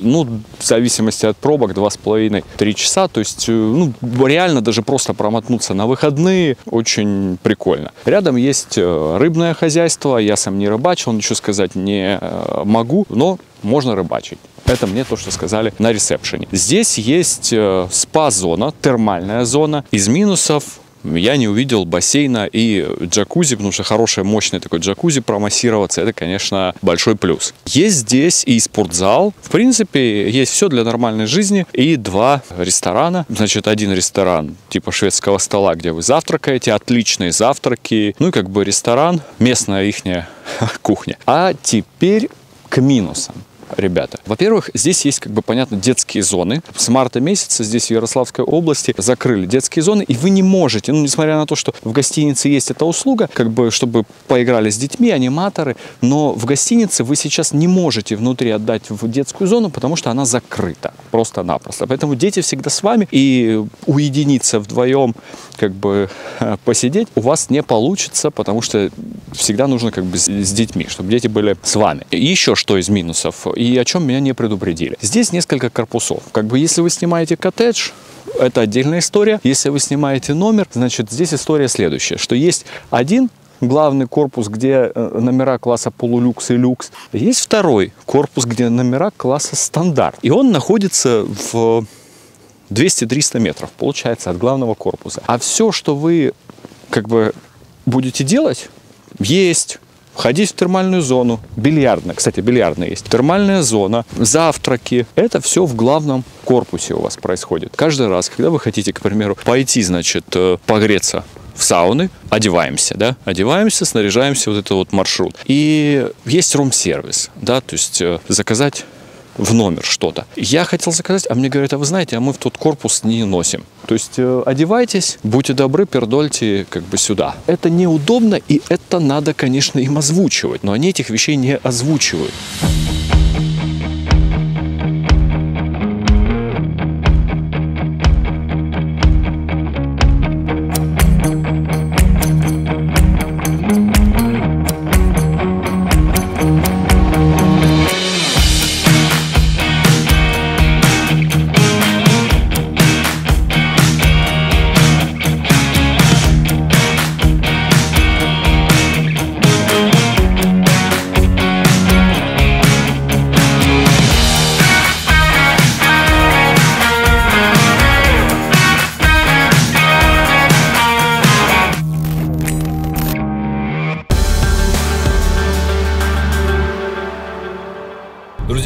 ну, в зависимости от пробок, 2,5-3 часа. То есть, э, ну, реально даже просто промотнуться на выходные очень прикольно. Рядом есть э, рыбное хозяйство. Я сам не рыбачил, ничего сказать не э, могу, но можно рыбачить. Это мне то, что сказали на ресепшене. Здесь есть спа-зона, термальная зона. Из минусов я не увидел бассейна и джакузи, потому что хорошее, мощное такое джакузи промассироваться, это, конечно, большой плюс. Есть здесь и спортзал. В принципе, есть все для нормальной жизни. И два ресторана. Значит, один ресторан типа шведского стола, где вы завтракаете, отличные завтраки. Ну и как бы ресторан, местная ихняя кухня. А теперь к минусам ребята. Во-первых, здесь есть, как бы понятно, детские зоны. С марта месяца здесь в Ярославской области закрыли детские зоны, и вы не можете, ну, несмотря на то, что в гостинице есть эта услуга, как бы, чтобы поиграли с детьми, аниматоры, но в гостинице вы сейчас не можете внутри отдать в детскую зону, потому что она закрыта просто-напросто. Поэтому дети всегда с вами, и уединиться вдвоем, как бы посидеть у вас не получится, потому что всегда нужно как бы с, с детьми, чтобы дети были с вами. И еще что из минусов и о чем меня не предупредили. Здесь несколько корпусов. Как бы если вы снимаете коттедж, это отдельная история. Если вы снимаете номер, значит здесь история следующая, что есть один главный корпус, где э, номера класса полулюкс и люкс. Есть второй корпус, где номера класса стандарт. И он находится в 200-300 метров, получается, от главного корпуса. А все, что вы как бы будете делать, есть, ходить в термальную зону, бильярдная, кстати, бильярдная есть, термальная зона, завтраки, это все в главном корпусе у вас происходит. Каждый раз, когда вы хотите, к примеру, пойти, значит, э, погреться в сауны, одеваемся, да, одеваемся, снаряжаемся, вот это вот маршрут. И есть рум-сервис, да, то есть э, заказать в номер что-то. Я хотел заказать, а мне говорят, а вы знаете, а мы в тот корпус не носим. То есть э, одевайтесь, будьте добры, пердольте как бы сюда. Это неудобно, и это надо, конечно, им озвучивать, но они этих вещей не озвучивают.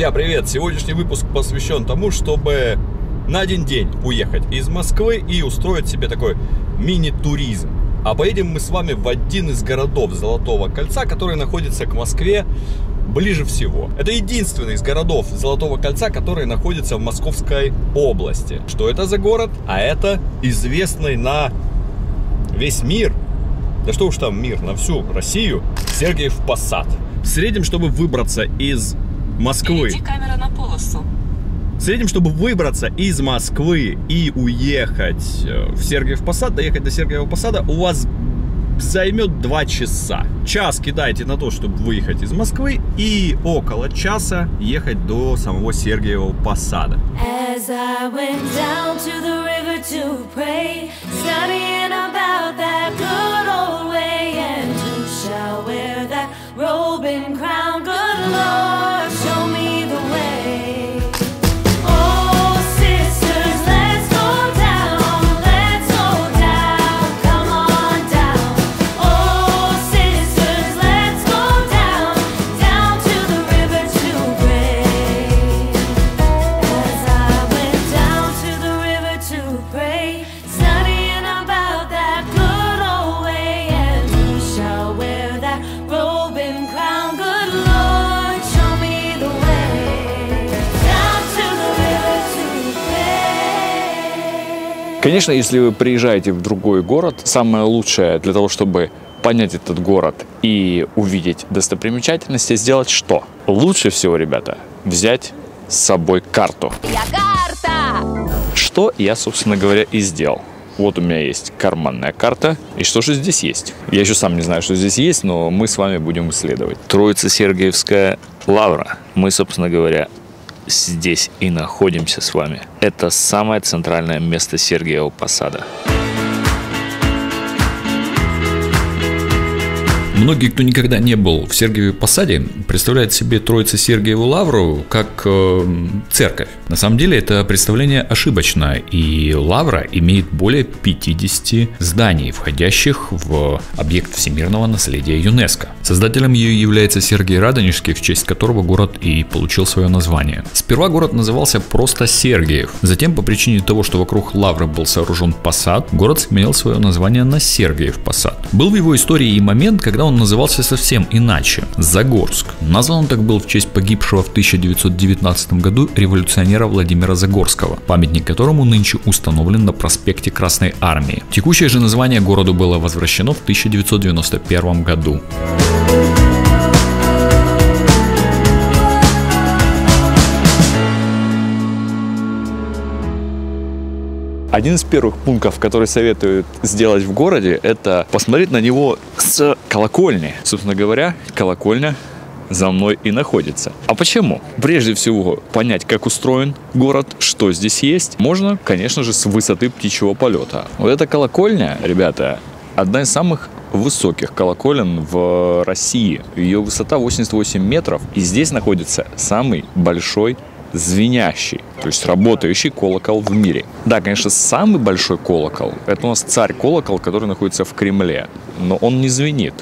Друзья, привет! Сегодняшний выпуск посвящен тому, чтобы на один день уехать из Москвы и устроить себе такой мини-туризм. А поедем мы с вами в один из городов Золотого кольца, который находится к Москве ближе всего. Это единственный из городов Золотого кольца, который находится в Московской области. Что это за город? А это известный на весь мир, да что уж там мир, на всю Россию, Сергиев Посад. В среднем, чтобы выбраться из Москвы, камера на полосу. в среднем, чтобы выбраться из Москвы и уехать э, в Сергиев Посад, доехать до Сергиева Посада, у вас займет 2 часа. Час кидайте на то, чтобы выехать из Москвы, и около часа ехать до самого Сергиева Посада. As I went down to the river to pray, way, and who shall wear that robe and crown? love. Конечно, если вы приезжаете в другой город, самое лучшее для того, чтобы понять этот город и увидеть достопримечательности, сделать что? Лучше всего, ребята, взять с собой карту. Я карта! Что я, собственно говоря, и сделал. Вот у меня есть карманная карта. И что же здесь есть? Я еще сам не знаю, что здесь есть, но мы с вами будем исследовать. Троица Сергиевская лавра. Мы, собственно говоря, здесь и находимся с вами. Это самое центральное место Сергиева Посада. Многие, кто никогда не был в Сергиеве Посаде, представляют себе Троица Сергиеву Лавру как э, церковь. На самом деле это представление ошибочное, и Лавра имеет более 50 зданий, входящих в объект всемирного наследия ЮНЕСКо. Создателем ее является Сергий Радонежский, в честь которого город и получил свое название. Сперва город назывался просто Сергиев. Затем, по причине того, что вокруг Лавры был сооружен посад, город сменил свое название на Сергиев Посад. Был в его истории и момент, когда он назывался совсем иначе – Загорск. Назван он так был в честь погибшего в 1919 году революционера Владимира Загорского, памятник которому нынче установлен на проспекте Красной Армии. Текущее же название городу было возвращено в 1991 году. Один из первых пунктов, который советуют сделать в городе, это посмотреть на него с колокольни. Собственно говоря, колокольня за мной и находится. А почему? Прежде всего, понять, как устроен город, что здесь есть, можно, конечно же, с высоты птичьего полета. Вот эта колокольня, ребята, одна из самых высоких колоколен в России. Ее высота 88 метров, и здесь находится самый большой звенящий, то есть работающий колокол в мире. Да, конечно, самый большой колокол – это у нас царь-колокол, который находится в Кремле, но он не звенит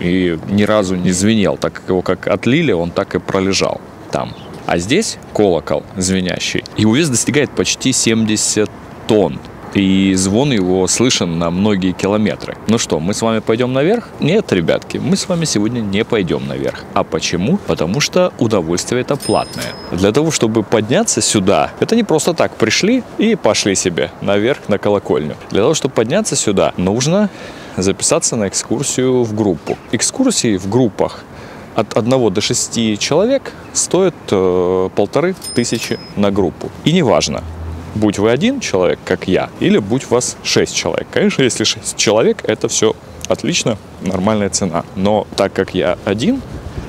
и ни разу не звенел, так как его как отлили, он так и пролежал там. А здесь колокол звенящий, его вес достигает почти 70 тонн. И звон его слышен на многие километры. Ну что, мы с вами пойдем наверх? Нет, ребятки, мы с вами сегодня не пойдем наверх. А почему? Потому что удовольствие это платное. Для того, чтобы подняться сюда, это не просто так пришли и пошли себе наверх на колокольню. Для того, чтобы подняться сюда, нужно записаться на экскурсию в группу. Экскурсии в группах от 1 до 6 человек стоят э, полторы тысячи на группу. И неважно, будь вы один человек, как я, или будь вас 6 человек. Конечно, если 6 человек, это все отлично, нормальная цена. Но так как я один,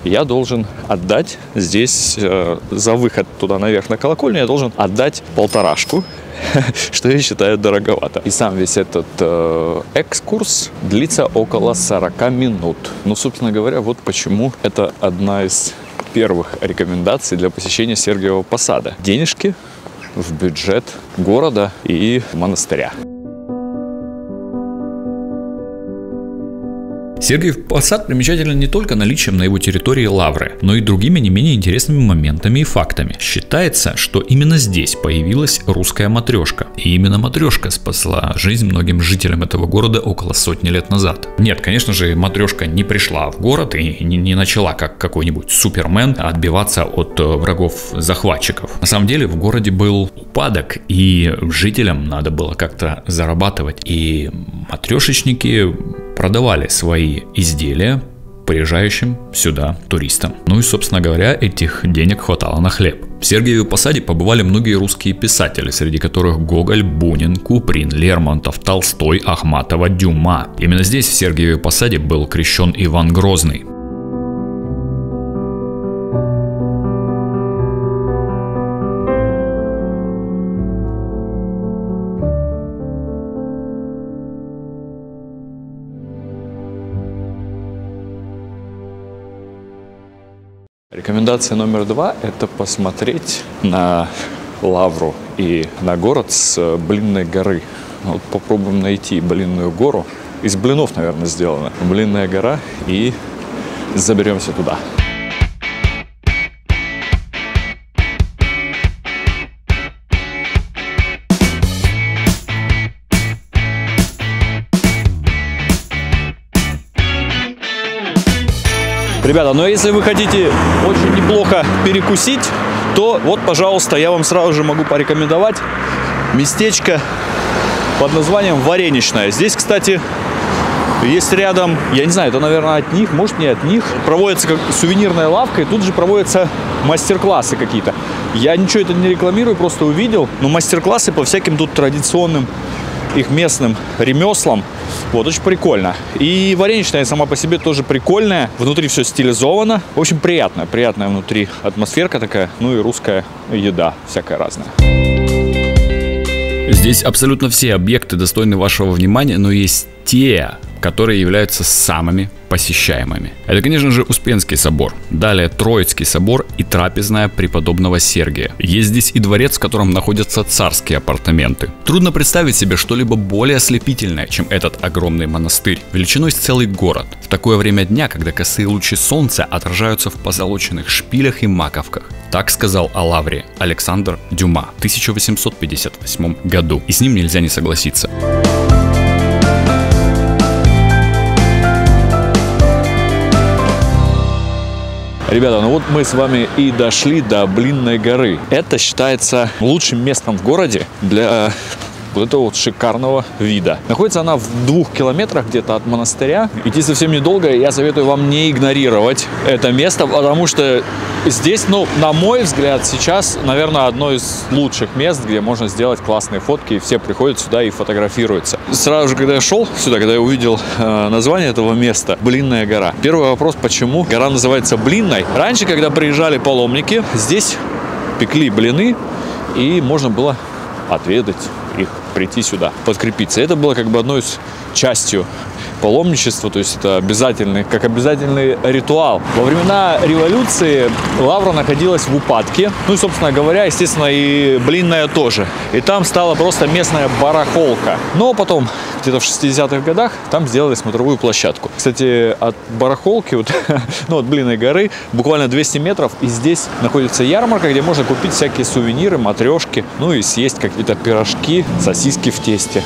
я должен отдать здесь э, за выход туда наверх на колокольню, я должен отдать полторашку, что я считаю дороговато. И сам весь этот э, экскурс длится около 40 минут. Ну, собственно говоря, вот почему это одна из первых рекомендаций для посещения Сергиева Посада. Денежки в бюджет города и монастыря. Сергиев Посад примечателен не только наличием на его территории лавры, но и другими не менее интересными моментами и фактами. Считается, что именно здесь появилась русская матрешка. И именно матрешка спасла жизнь многим жителям этого города около сотни лет назад. Нет, конечно же, матрешка не пришла в город и не, не начала как какой-нибудь супермен отбиваться от э, врагов захватчиков. На самом деле в городе был упадок, и жителям надо было как-то зарабатывать. И матрешечники продавали свои изделия приезжающим сюда туристам. Ну и, собственно говоря, этих денег хватало на хлеб. В Сергиеве Посаде побывали многие русские писатели, среди которых Гоголь, Бунин, Куприн, Лермонтов, Толстой, Ахматова, Дюма. Именно здесь, в Сергиеве Посаде, был крещен Иван Грозный. Рекомендация номер два – это посмотреть на Лавру и на город с Блинной горы. Вот попробуем найти Блинную гору. Из блинов, наверное, сделана. Блинная гора и заберемся туда. Ребята, но если вы хотите очень неплохо перекусить, то вот, пожалуйста, я вам сразу же могу порекомендовать местечко под названием Вареничная. Здесь, кстати, есть рядом, я не знаю, это, наверное, от них, может, не от них, проводится как сувенирная лавка, и тут же проводятся мастер-классы какие-то. Я ничего это не рекламирую, просто увидел, но мастер-классы по всяким тут традиционным их местным ремеслам. Вот, очень прикольно. И вареничная сама по себе тоже прикольная. Внутри все стилизовано. В общем, приятная, приятная внутри атмосферка такая. Ну и русская еда всякая разная. Здесь абсолютно все объекты достойны вашего внимания, но есть те, которые являются самыми посещаемыми. Это, конечно же, Успенский собор, далее Троицкий собор и трапезная преподобного Сергия. Есть здесь и дворец, в котором находятся царские апартаменты. Трудно представить себе что-либо более ослепительное, чем этот огромный монастырь, величиной с целый город. В такое время дня, когда косые лучи солнца отражаются в позолоченных шпилях и маковках. Так сказал о Лавре Александр Дюма в 1858 году, и с ним нельзя не согласиться. Ребята, ну вот мы с вами и дошли до Блинной горы. Это считается лучшим местом в городе для вот этого вот шикарного вида. Находится она в двух километрах где-то от монастыря. Идти совсем недолго, я советую вам не игнорировать это место, потому что здесь, ну, на мой взгляд, сейчас, наверное, одно из лучших мест, где можно сделать классные фотки, и все приходят сюда и фотографируются. Сразу же, когда я шел сюда, когда я увидел э, название этого места, Блинная гора, первый вопрос, почему гора называется Блинной? Раньше, когда приезжали паломники, здесь пекли блины, и можно было отведать их, прийти сюда, подкрепиться. Это было как бы одной из частью паломничества, то есть это обязательный, как обязательный ритуал. Во времена революции Лавра находилась в упадке, ну и, собственно говоря, естественно, и Блинная тоже. И там стала просто местная барахолка. Но потом, где-то в 60-х годах, там сделали смотровую площадку. Кстати, от барахолки, вот, ну, от Блинной горы, буквально 200 метров, и здесь находится ярмарка, где можно купить всякие сувениры, матрешки, ну и съесть какие-то пирожки, сосиски в тесте.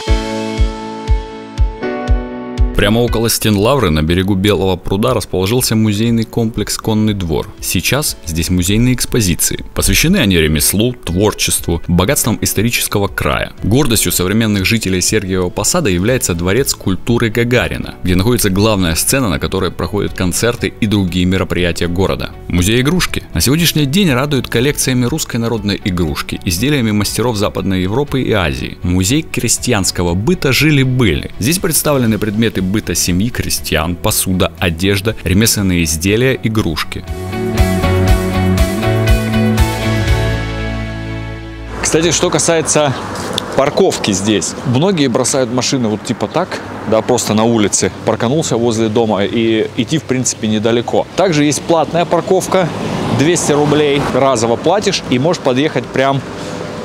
Прямо около стен Лавры на берегу Белого пруда расположился музейный комплекс «Конный двор». Сейчас здесь музейные экспозиции. Посвящены они ремеслу, творчеству, богатствам исторического края. Гордостью современных жителей Сергиева Посада является дворец культуры Гагарина, где находится главная сцена, на которой проходят концерты и другие мероприятия города. Музей игрушки на сегодняшний день радует коллекциями русской народной игрушки, изделиями мастеров Западной Европы и Азии. Музей крестьянского быта жили-были. Здесь представлены предметы быта семьи, крестьян, посуда, одежда, ремесленные изделия, игрушки. Кстати, что касается парковки здесь. Многие бросают машины вот типа так, да, просто на улице, парканулся возле дома и идти, в принципе, недалеко. Также есть платная парковка, 200 рублей разово платишь и можешь подъехать прям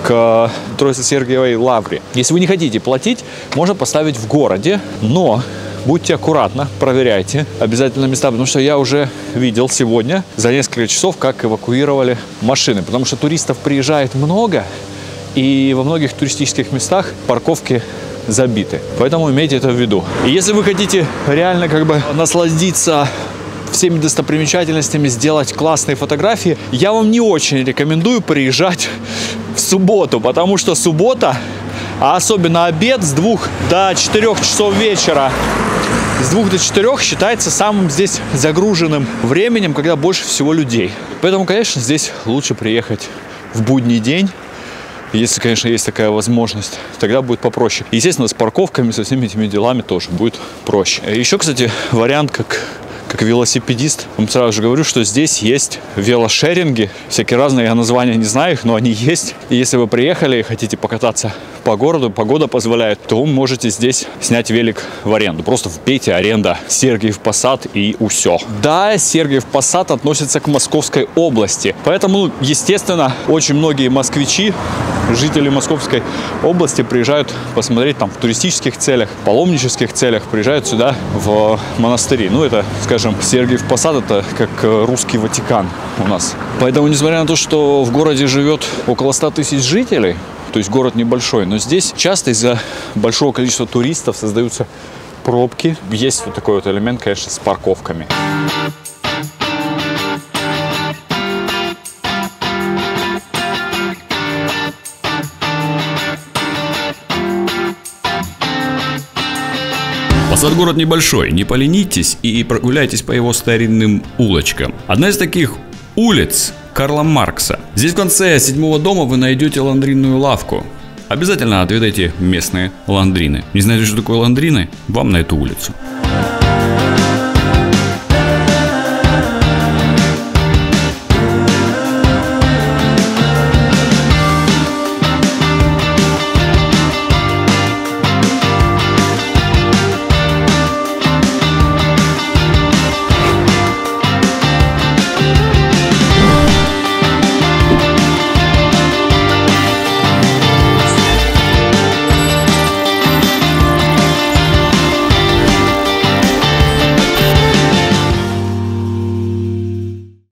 к Троице-Сергиевой лавре. Если вы не хотите платить, можно поставить в городе, но будьте аккуратны, проверяйте обязательно места, потому что я уже видел сегодня за несколько часов, как эвакуировали машины, потому что туристов приезжает много, и во многих туристических местах парковки забиты. Поэтому имейте это в виду. И если вы хотите реально как бы насладиться всеми достопримечательностями, сделать классные фотографии, я вам не очень рекомендую приезжать в субботу, потому что суббота, а особенно обед с 2 до 4 часов вечера, с 2 до 4 считается самым здесь загруженным временем, когда больше всего людей. Поэтому, конечно, здесь лучше приехать в будний день, если, конечно, есть такая возможность, тогда будет попроще. Естественно, с парковками, со всеми этими делами тоже будет проще. Еще, кстати, вариант, как как велосипедист, вам сразу же говорю, что здесь есть велошеринги, всякие разные, я названия не знаю их, но они есть. И если вы приехали и хотите покататься по городу, погода позволяет, то можете здесь снять велик в аренду. Просто вбейте аренда Сергиев Посад и все. Да, Сергиев Посад относится к Московской области, поэтому, естественно, очень многие москвичи жители Московской области приезжают посмотреть там в туристических целях, паломнических целях, приезжают сюда в монастыри. Ну, это, скажем, Сергиев Посад, это как э, русский Ватикан у нас. Поэтому, несмотря на то, что в городе живет около 100 тысяч жителей, то есть город небольшой, но здесь часто из-за большого количества туристов создаются пробки. Есть вот такой вот элемент, конечно, с парковками. Посад город небольшой, не поленитесь и прогуляйтесь по его старинным улочкам. Одна из таких улиц Карла Маркса. Здесь в конце седьмого дома вы найдете ландринную лавку. Обязательно отведайте местные ландрины. Не знаете, что такое ландрины? Вам на эту улицу.